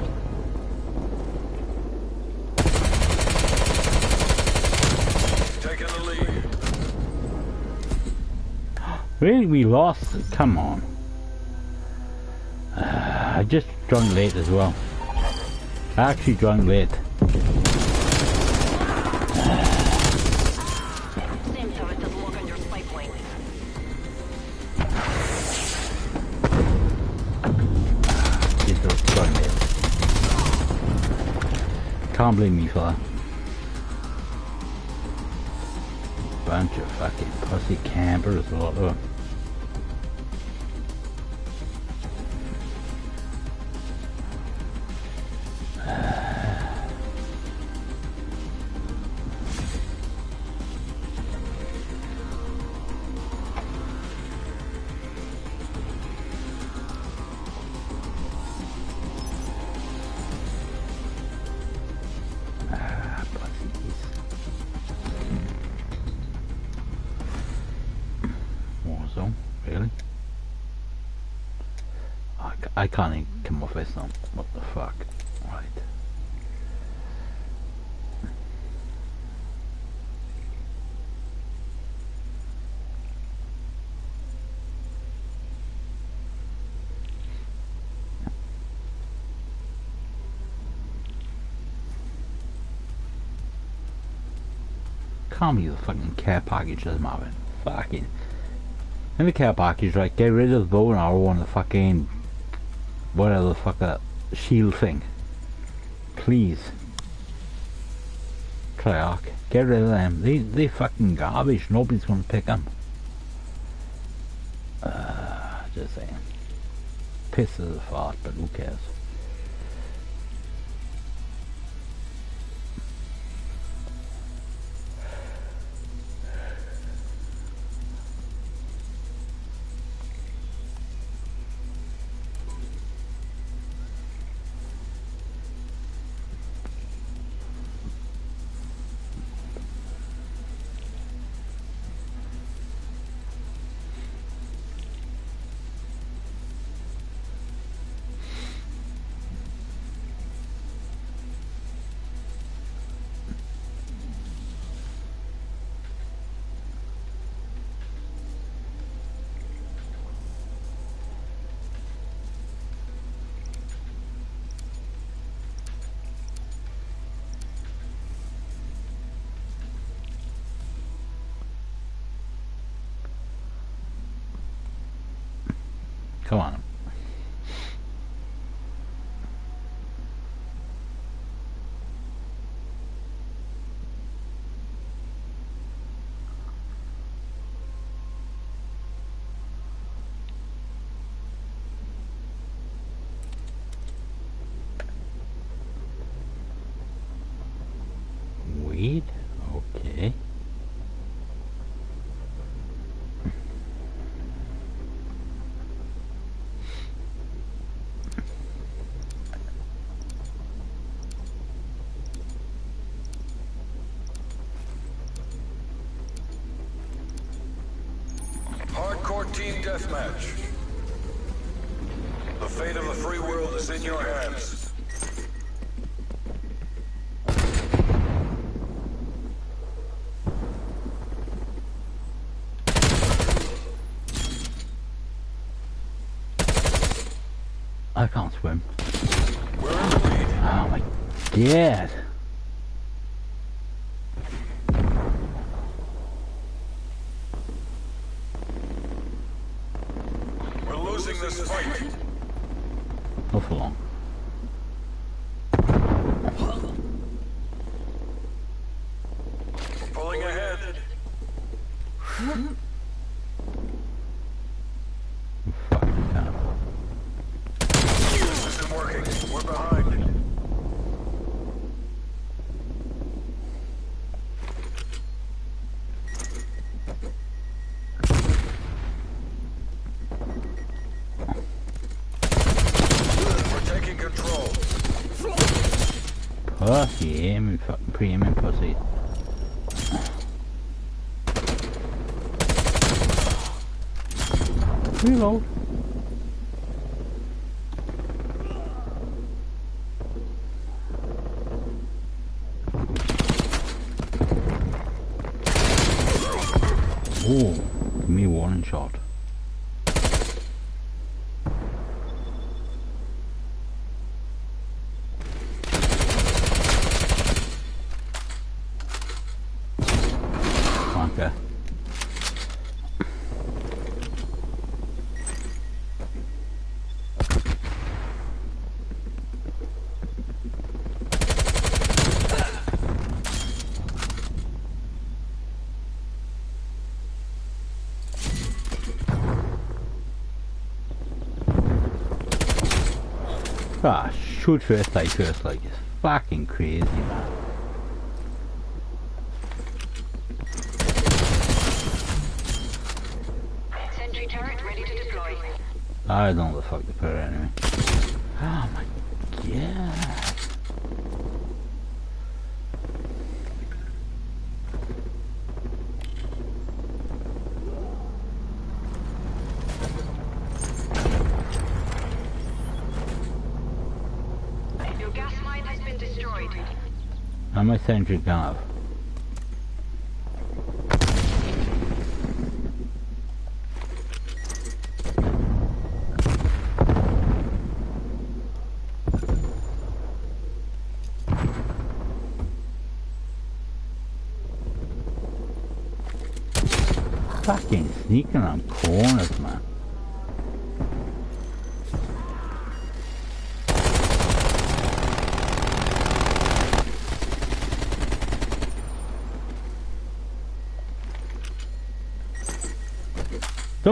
Taking the lead. Really, we lost? Come on. Uh, I just joined late as well. I actually joined late. Same turret doesn't work on your spy plane. Just joined late. Can't blame me for that. Bunch of fucking pussy campers, a lot of them. Can't be the fucking care package doesn't matter. Fucking. In the care package, like, get rid of the bow and arrow and the fucking whatever the fuck that shield thing. Please. Treyarch, get rid of them. They they fucking garbage. Nobody's gonna pick them. Uh, just saying. Pisses a fart, but who cares? I can't swim. We're in the lead. Oh my god. We're losing this fight. Not for long. We're pulling ahead. Fucking can't. This isn't working. We're behind. We're taking control. Pussy aiming, fucking pre-aiming pussy. Reload. Oh, give me one shot. Fucker. Shoot first, die first, like it's fucking crazy, man. Sentry turret ready to deploy. I don't know the fuck to put it anyway. Oh my god. Your gas mine has been destroyed. How my sentry gone off? Fucking sneaking on corners, man.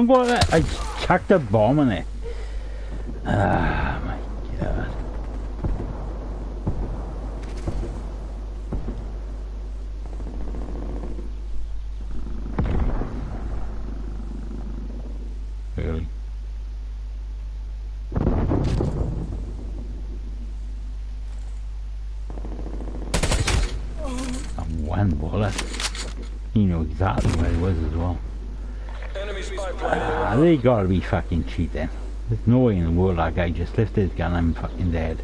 There. I chucked a bomb in it. Ah, my god. Really? And one bullet. You know exactly where he was as well. Enemy spy plane Ah, they gotta be fucking cheating. There's no way in the world that guy just lifted his gun I'm fucking dead.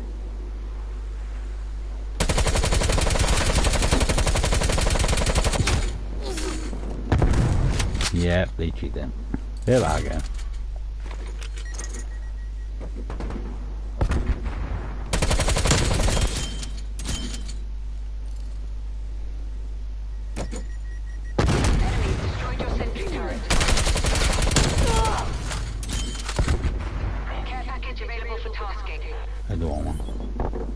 Yep, they cheat cheated. They're lagging. Enemy destroyed your sentry turret. Care package available for tasking. I don't want one.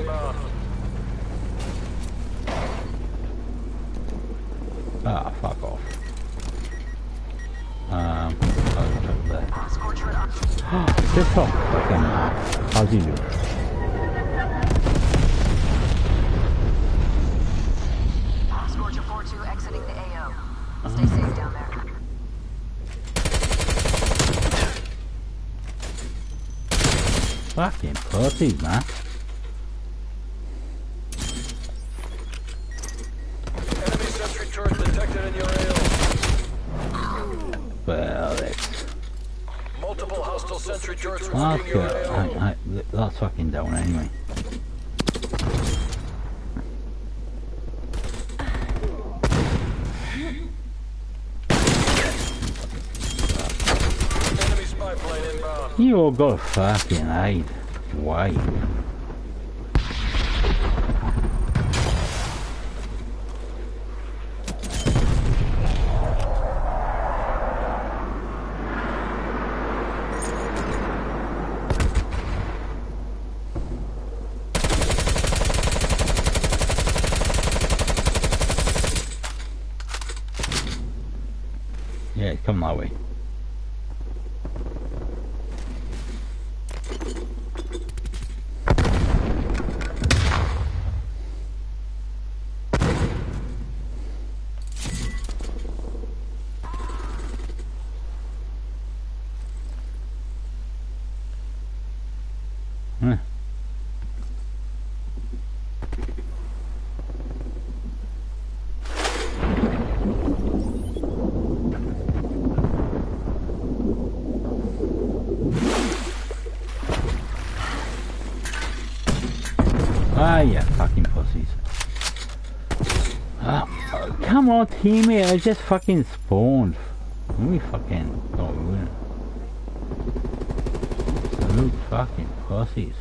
inbound. Ah, fuck off. Um, I'll check that. Scorcher on. This fuck fucking how's he? Scorcher 4-2 exiting the AO. Stay uh-huh. safe down there. Fucking pussies, man. Enemy sentry turret detected in your AO. Well, it's Multiple hostile sentry turrets working okay. your AO. I, I, that's fucking down anyway. Enemy spy plane inbound. You all got fucking hide. Why? Yeah, come that way. Huh. Ah, yeah, fucking pussies. Ah, on, teammate, I just fucking spawned. We fucking don't win. Absolute fucking pussies.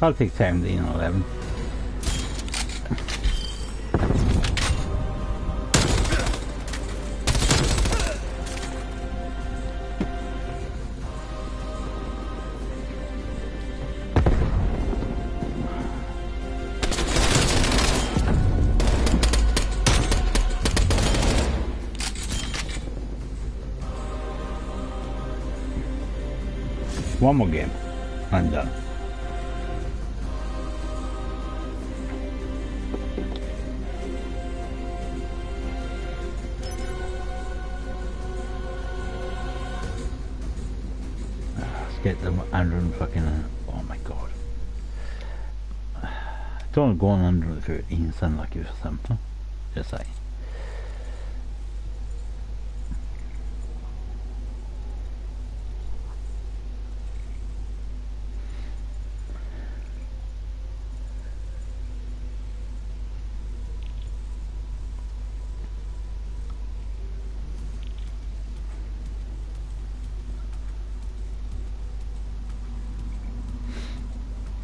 I'll take 17 or 11. One more game. I'm done. Get them under and fucking. Oh my god. Don't gå under the 13 sen like you or something. Just say.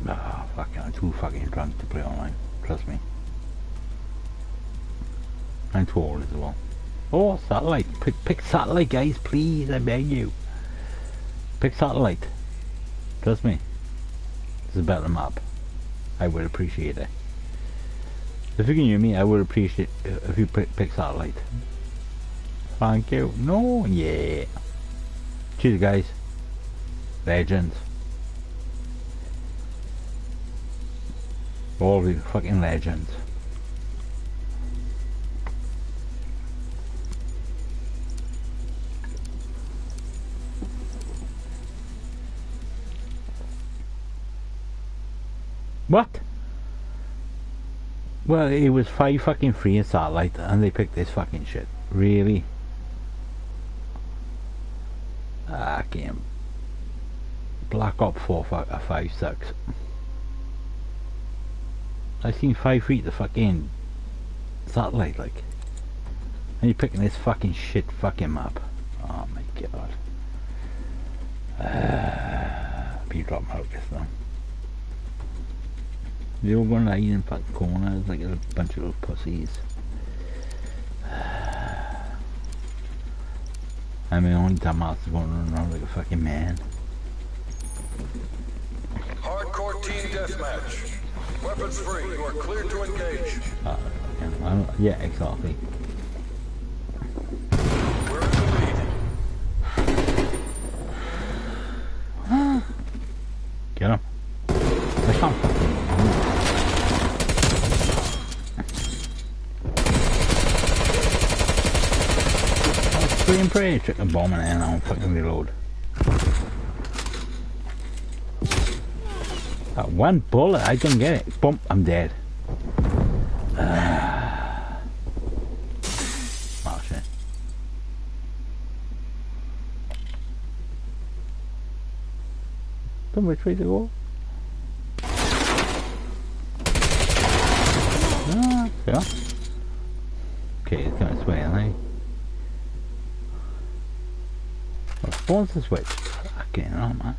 Ah, fuck, I'm too fucking drunk to play online. Trust me. I'm too old as well. Oh, satellite. Pick, pick satellite, guys, please. I beg you. Pick satellite. Trust me. It's a better map. I would appreciate it. If you can hear me, I would appreciate if you pick, pick satellite. Thank you. No, yeah. Cheers, guys. Legends. All the fucking legends. What? Well, it was five fucking free in satellite, and they picked this fucking shit. Really? Ah, game. Black Ops 4 fi- uh, 5 sucks. I seen 5 feet the fucking satellite, like. And you're picking this fucking shit fucking map. Oh my god. Uh, be dropping out this though. They all going hide in fucking corners like a bunch of little pussies. I'm the only dumbass going around like a fucking man. Hardcore team deathmatch. Weapons free. You are clear to engage. Uh, yeah, I don't, yeah, exactly. We're in the lead. Get him. I can't fucking move. Oh, and pray, check the bomb and I'll fucking reload. That one bullet, I can get it. Bump, I'm dead. Ah. oh shit. Don't which way to go? Ah, yeah. Okay, it's going this way, I think. Well, spawns the switch. Fucking hell, man.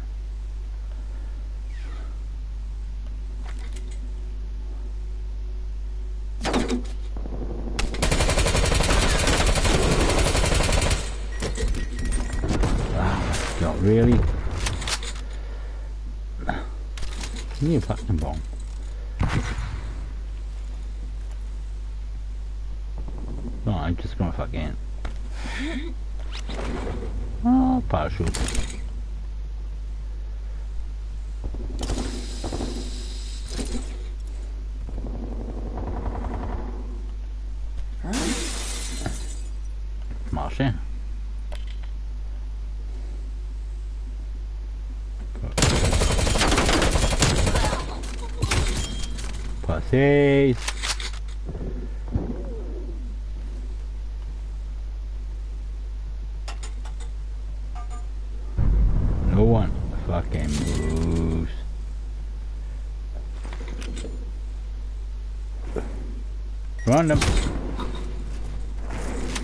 Ah, God, really? You fucking bomb. No, I'm just gonna fucking. Oh, parachute. Marche. Pussies. No one fucking moves. Them.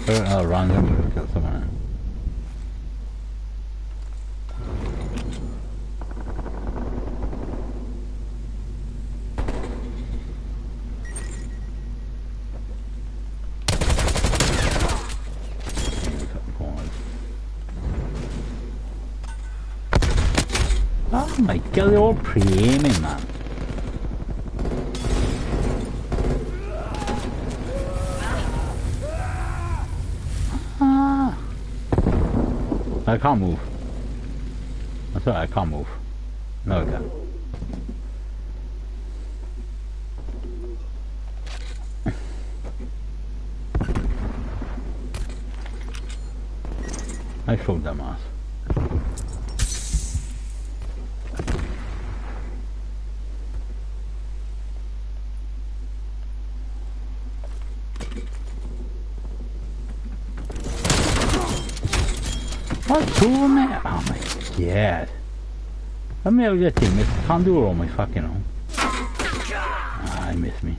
Uh, run them to kill someone. Oh my god, they're all pre-aiming, man. I can't move. I'm sorry, I can't move. No, I can't. I showed them ass. What two of them? Oh my god. Let me have that team. I can't do it on my fucking own. Ah, I miss me.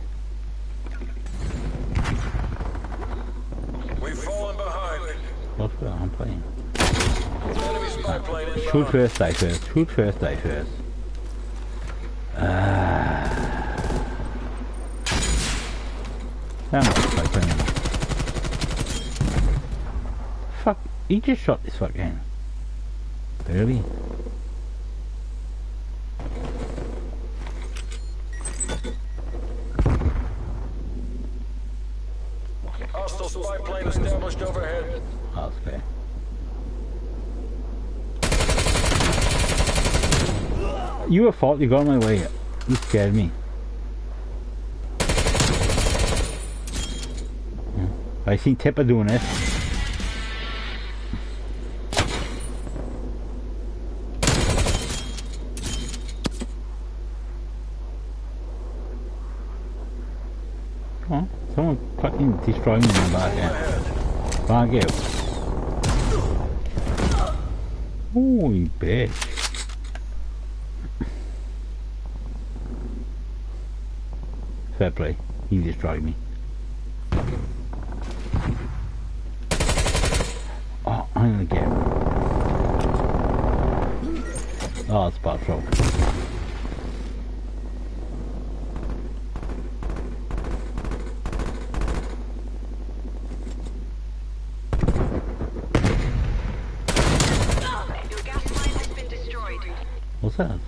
We've fallen behind. What's that? I'm playing. Enemy spy plane inbound. Shoot first, die first. Shoot first, die first. Ah. Damn it, fuck? He just shot this fucking. Really? Hostile spy plane established overhead. Oh, okay. You were fault. You got in my way. You scared me. I see Tipper doing it. Come on, someone fucking destroy me back. Back out. Ooh, you bitch. Fair play. He destroyed me. Oh, I'm gonna get. Oh, it's patrol. Your gas mine has been destroyed. What's that?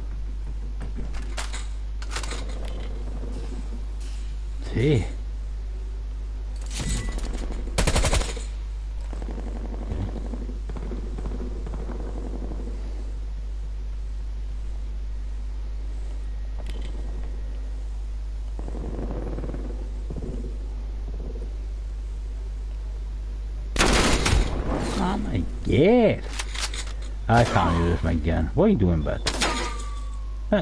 See. Oh my god. I can't use my gun. What are you doing, bud?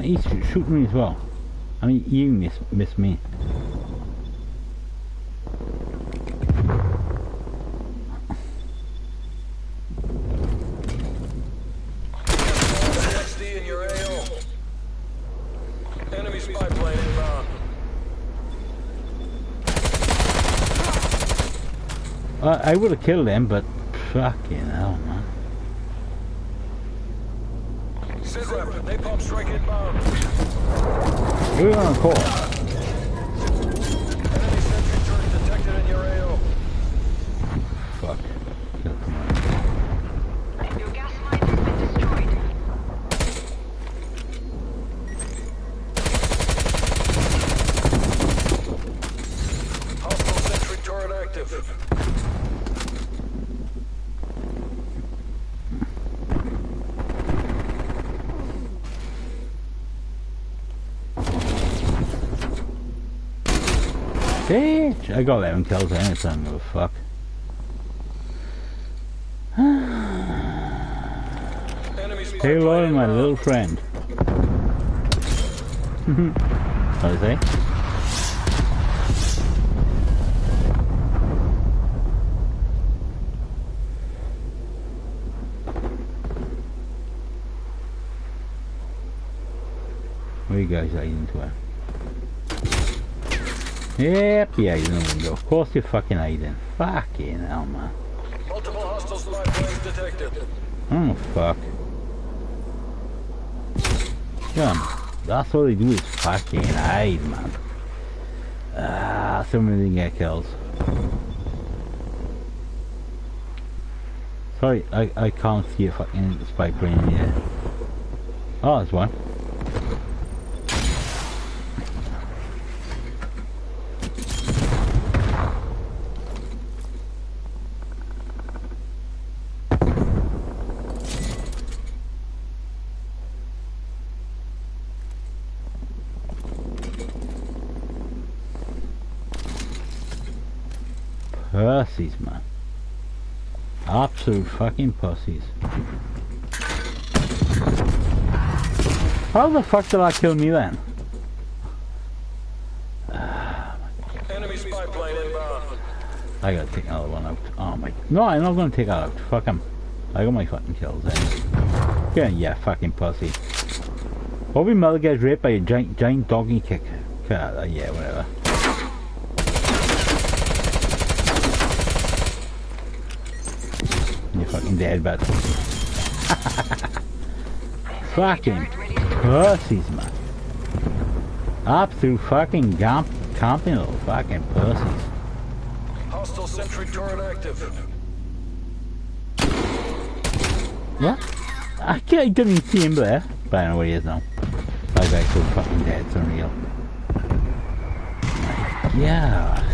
He's shooting me as well. I mean, you miss miss me. XD in your AO. Enemy spy plane inbound. I would have killed him, but fucking hell, man. Sit rep. Are you gonna call? Enemy sentry turret detected in your AO. Fuck. Kill someone. Your gas mine has been destroyed. Hostile sentry turret active. Bitch! I got 11 kills, I ain't son of a fuck. My little friend. what do you say? Where you guys hiding to? Yep, yeah, he's the window. Of course you're fucking hiding. Fucking hell, man. Multiple hostile planes detected. Oh, fuck. Yeah, that's all they do is fucking hide, man. Ah, so many didn't get kills. Sorry, I, I can't see a fucking spy plane here. Oh, there's one. Pussies, man. Absolute fucking pussies. How the fuck did I kill me then? Enemy spy plane inbound. I gotta take another one out. Oh my. No, I'm not gonna take that out. Fuck him. I got my fucking kills then. Yeah, yeah, fucking pussy. Bobby Miller gets raped by a giant, giant doggy kick. Uh, yeah, whatever. Fucking dead, but. fucking pussies, man. Absolute fucking gump, camping little fucking pussies. Hostile sentry turret active. What? I, can't, I didn't even see him there. But I know where he is now. Guy's so fucking dead, it's unreal. Yeah.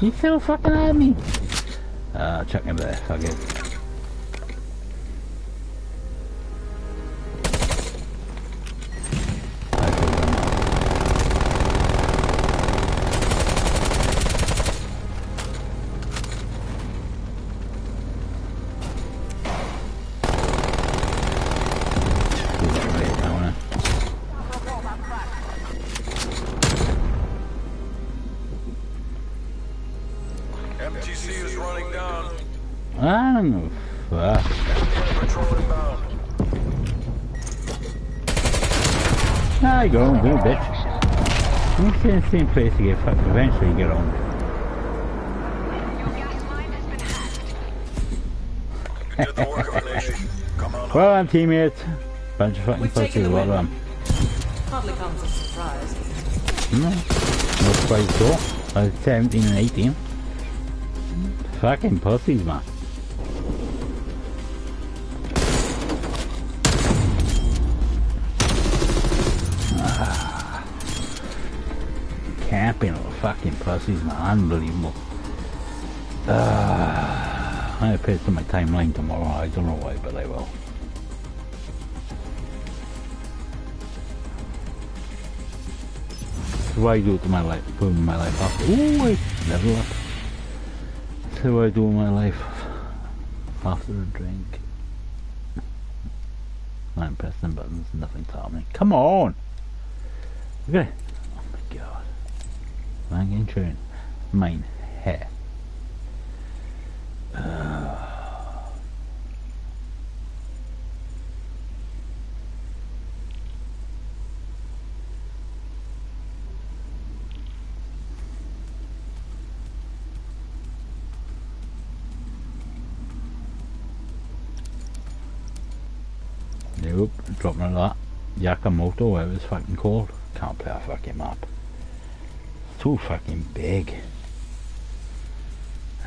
He still fucking at me. Uh, chuck him there, fuck it. Same place to get fucked. Eventually get on. Your gas mine has been hacked. You did the work of a nation. Come on. Well, I'm teammates. Bunch of fucking We've taken pussies, the a lot of them. Comes as a surprise. No, no surprise at all. I was 17 and 18. Fucking pussies, man. Fucking pussies, man. Unbelievable. Uh, gonna paste on my timeline tomorrow. I don't know why, but I will. So what I do to my life, in my life up. Ooh, I level up. So what I do my life after a drink. I'm pressing buttons, nothing's happening. Come on! Okay. God. Banging tune. Mine. Hair. Nope, dropping a lot. Yakamoto, whatever it's fucking called. Can't play a fucking map. Too fucking big.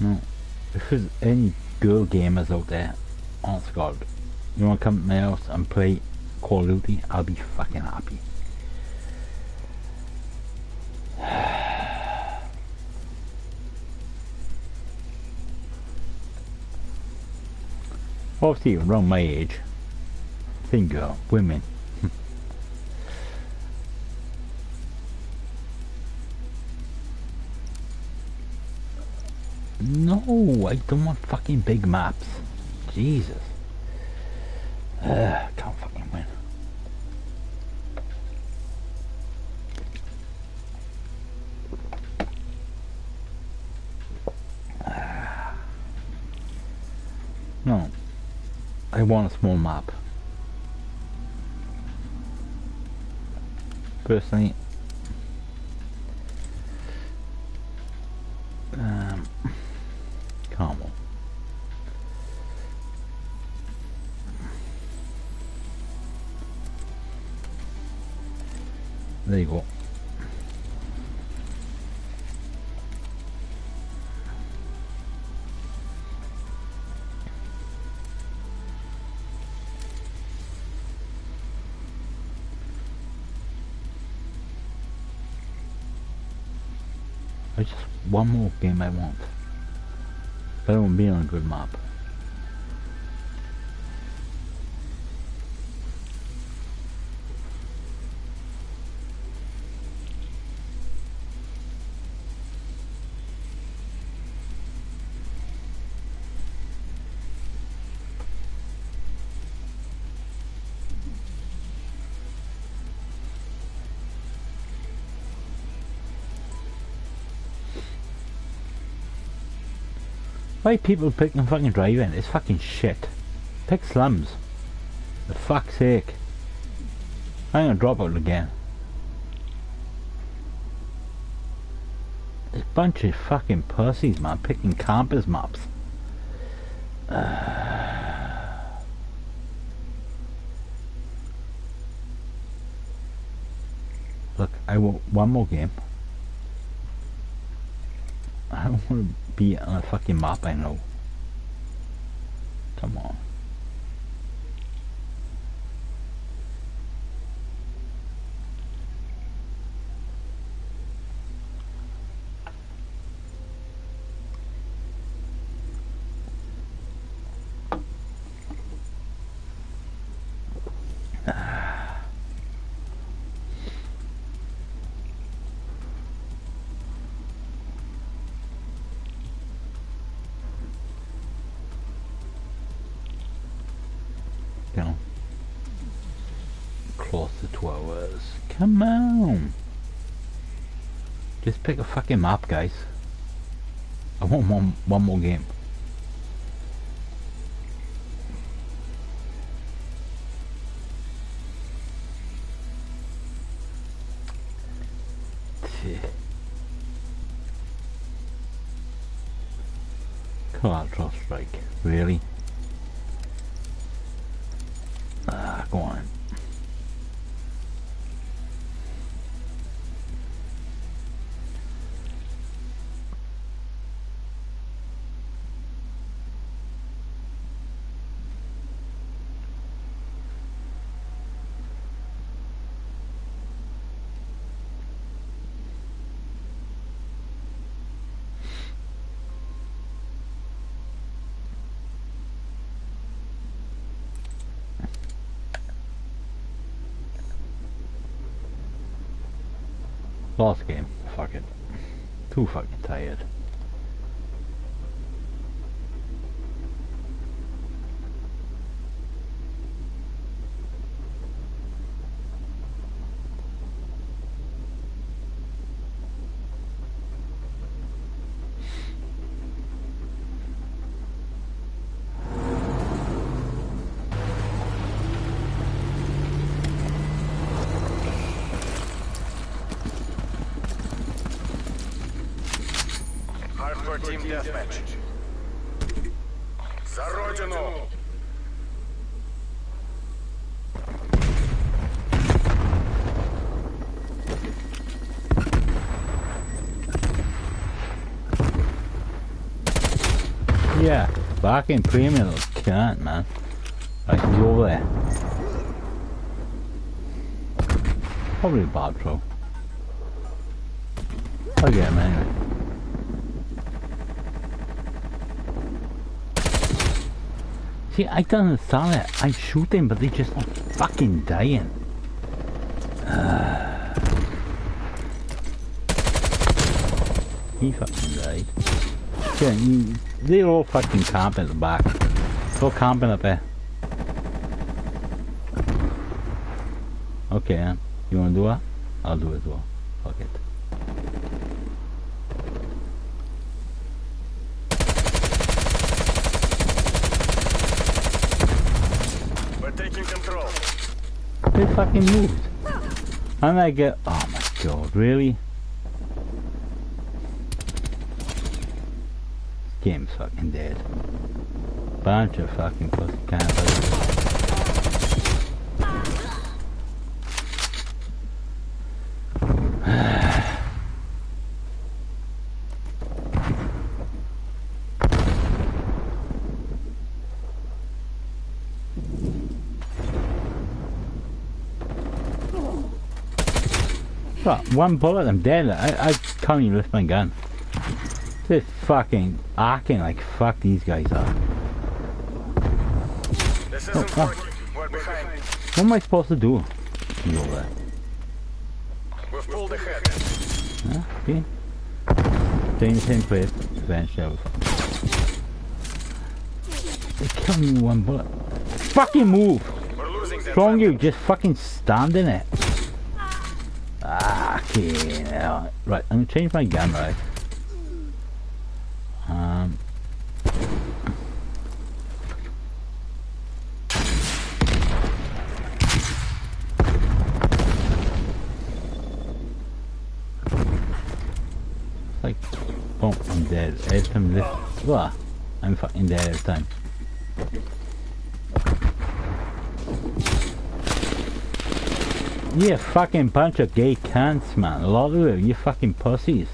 no. If there's any girl gamers out there, honest God, you wanna come to my house and play Call of Duty, I'll be fucking happy. Obviously around my age. Single, women. no, I don't want fucking big maps. Jesus. Ugh, can't fucking win. Ah. No. I want a small map. Personally. One more game I want. But I won't be on a good map. Why people picking fucking driving? It's fucking shit. Pick slums. For fuck's sake. I'm gonna drop out again. This bunch of fucking pussies, man, picking campus maps. Look, I want one more game. I don't want to be a fucking map I know. Come on. Down. Close to two hours. Come on. Just pick a fucking map, guys. I want one, one more game. Collateral strike. Really? Last game. Fuck it. Too fucking tired. Fucking premium cunt, man. I can go over there. Probably a bad throw. I'll get him anyway. See, I don't understand it. I shoot them, but they just not fucking dying. he fucking died. Yeah, you, they're all fucking camping at the back. They're all camping up there. Okay. You wanna do it? I'll do it as well. Fuck it. We're taking control. They fucking moved. And I get, oh my god, really? Game's fucking dead. Bunch of fucking pussy campers. What? One bullet, I'm dead. I, I can't even lift my gun. Fucking arcing like fuck these guys are. This isn't oh. working. We're behind. What am I supposed to do? You over there. We've pulled ahead. Huh? Okay. Stay in the same place. Eventually I. They killed me with one bullet. Fucking move! We're losing that. Strong you, just fucking stand in it. Ah, okay. Right, I'm gonna change my gun, right? Um. like, I'm dead. Every time this, blah, I'm fucking dead every time. You fucking bunch of gay cunts, man. A lot of you, you fucking pussies.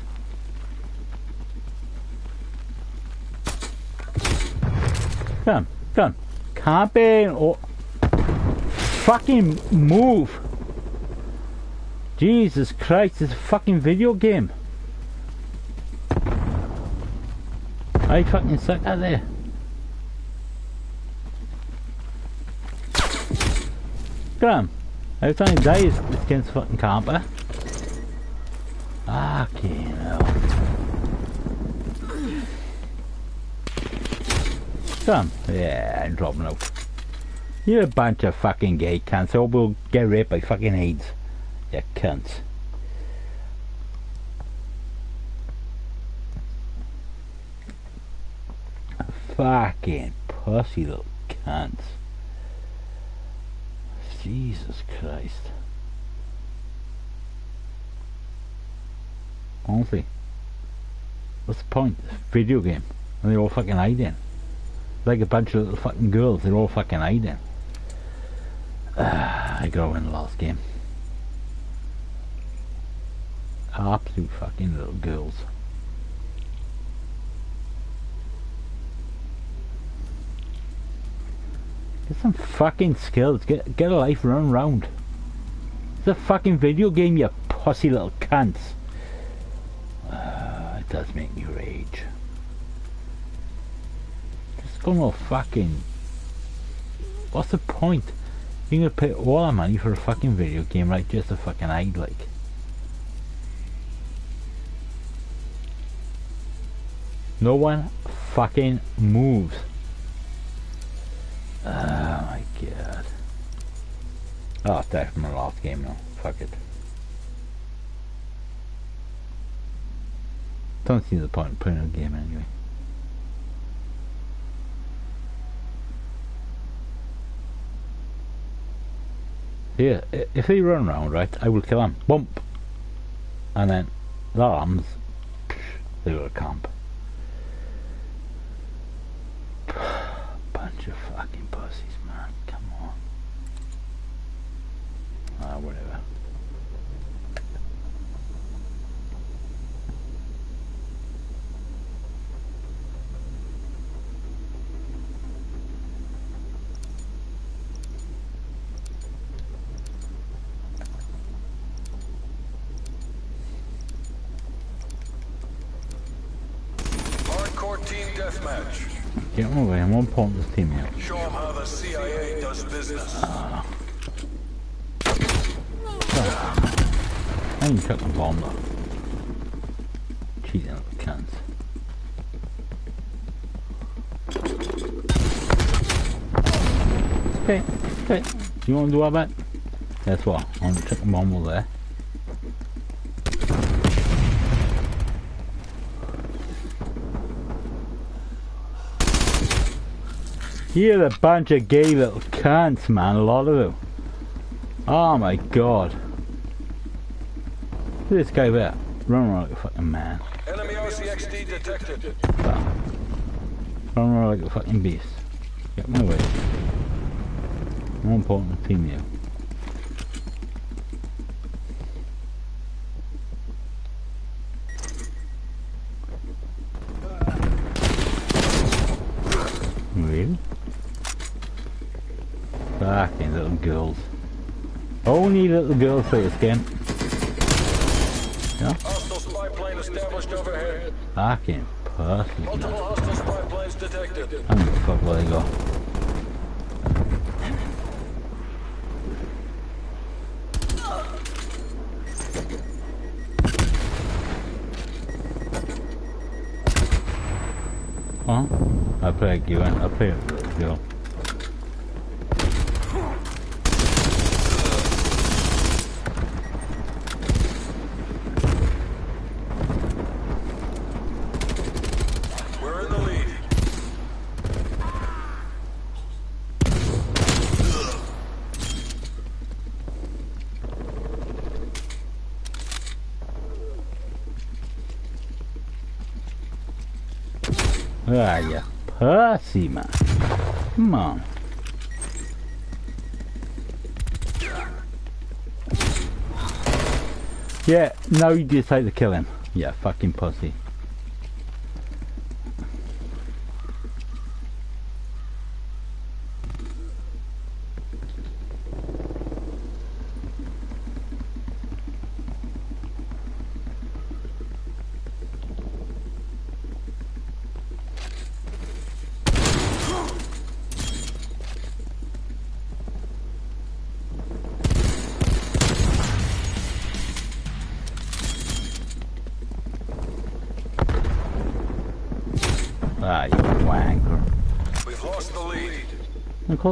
Come, come. Camping or fucking move. Jesus Christ, it's a fucking video game. I fucking suck at there. Come. Every time he dies, it's against fucking camper. Fucking hell. Come. Yeah, I'm dropping out. You're a bunch of fucking gay cunts. All will get raped by fucking AIDS. You cunts. Fucking pussy little cunts. Jesus Christ. Honestly. What's the point? It's a video game. And they're all fucking hiding. Like a bunch of little fucking girls, they're all fucking hiding. Uh, I gotta win the last game. Absolute fucking little girls. Get some fucking skills. Get get a life, run around. It's a fucking video game, you pussy little cunts. Uh, it does make me rage. Just go no fucking. What's the point? You're gonna pay all our money for a fucking video game, right? Just a fucking hide like. No one fucking moves. Oh my god. Oh, it's from my last game now. Fuck it. Don't see the point in putting a game anyway. Yeah, if they run around, right, I will kill them. Bump! And then, the arms, they will camp. Bunch of fucking pussies, man. Come on. Ah, whatever. Hardcore team deathmatch. Get away, I'm one point this team here. Show them how the CIA does business. I ain't chuck the bomb though. Cheating little cunts. Okay, okay. You wanna do all that? Guess what? I'm gonna chuck the bomb over there. You're a bunch of gay little cunts, man, a lot of them. Oh my god. Look at this guy there. Run around like a fucking man. Enemy OCXD detected. Running around like a fucking beast. Get my way. More important team you. Really? Fucking little girls. Only little girls play this game. Hostile spy plane established overhead. Fucking pussy. Multiple hostile spy planes detected. I fuck where they go. Huh? I play a girl. I play a girl. We're in the lead. Ah, you man. Come on. Yeah, now you decide to kill him. Yeah, fucking pussy.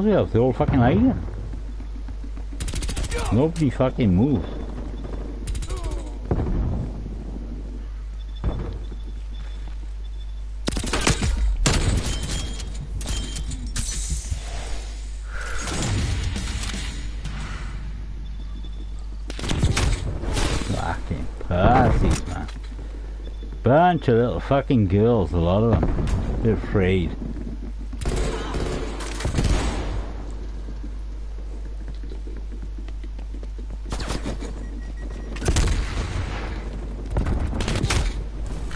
We have, they're all fucking hiding. Nobody fucking moves. Fucking pussies, man. Bunch of little fucking girls, a lot of them. They're afraid.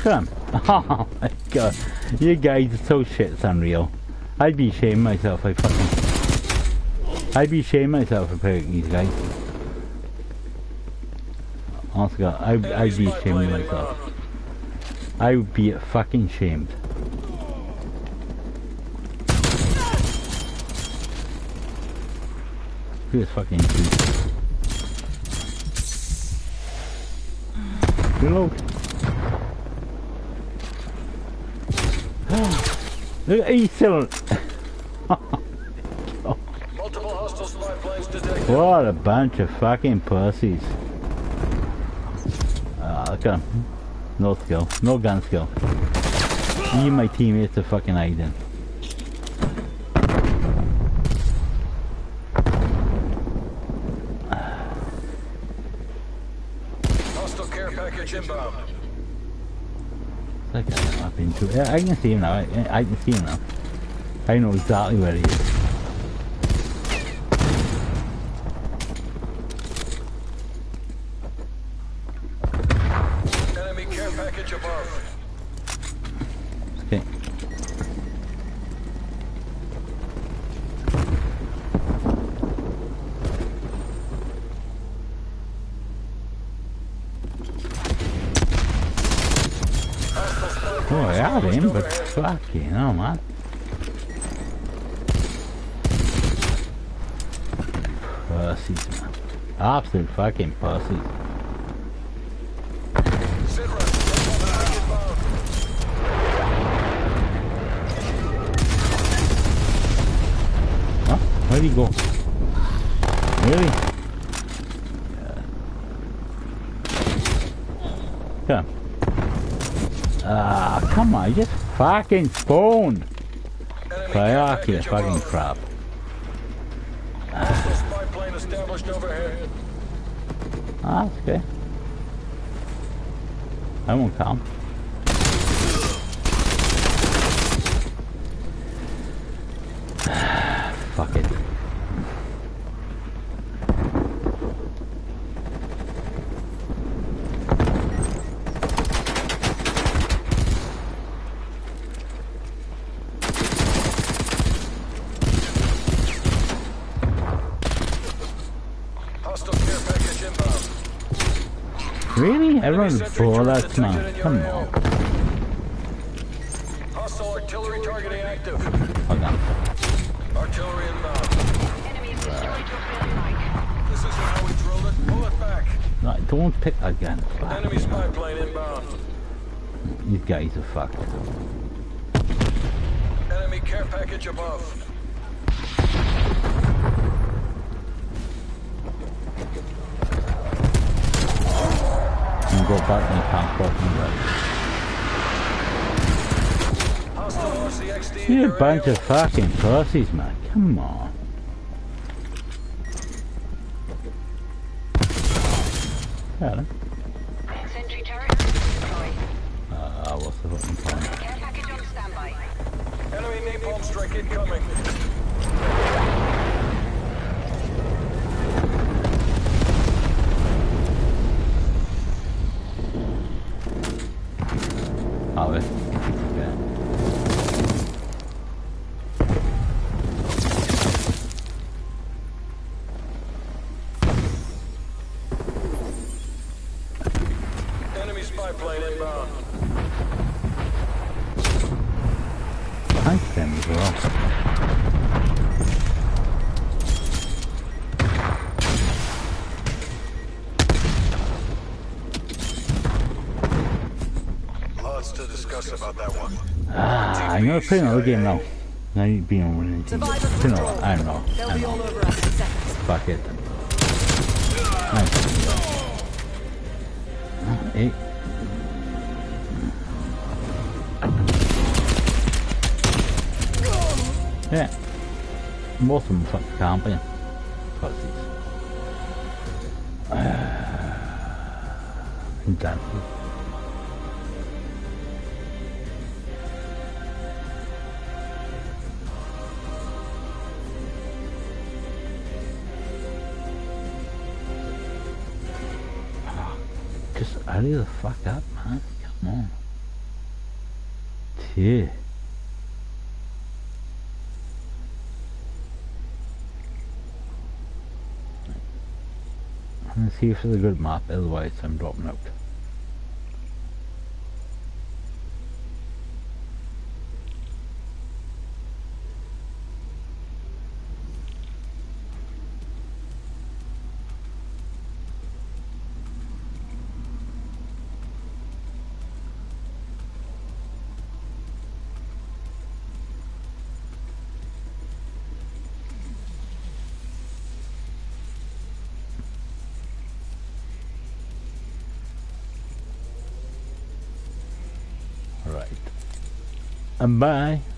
Come. Oh my god. You guys are so shit, it's unreal. I'd be ashamed myself if I fucking... I'd be ashamed myself if I these guys. Honestly, God, I'd, I'd be ashamed myself. I would be fucking shamed. Look at this fucking dude. Reload. Look at he's still. Multiple hostile spy planes detected. What a bunch of fucking pussies. Ah, look at him. No skill. No gun skill. Me and my teammates are fucking hiding. Hostile care package inbound. Like Into it. I can see him now. I, I can see him now. I know exactly where he is. Fucking pussies. Huh? Where'd he go? Really? Come. Ah, come on, just fucking spawned. Package fucking crap spy plane established overhead. Ah, that's okay. I won't come. Fuck it. Hostile care package inbound. Really? Everyone before turret that man. Come on. Hostile artillery targeting active. Hold on. Artillery inbound. Enemy has destroyed your field flag. This isn't how we drilled it. Pull it back. No, don't pick again. Fuck. Enemy spy plane inbound. These guys are fucked. Enemy care package above. In You're a your bunch of fucking pussies, man. Come on. Cái 了 is a good map, otherwise I'm dropping it. and bye.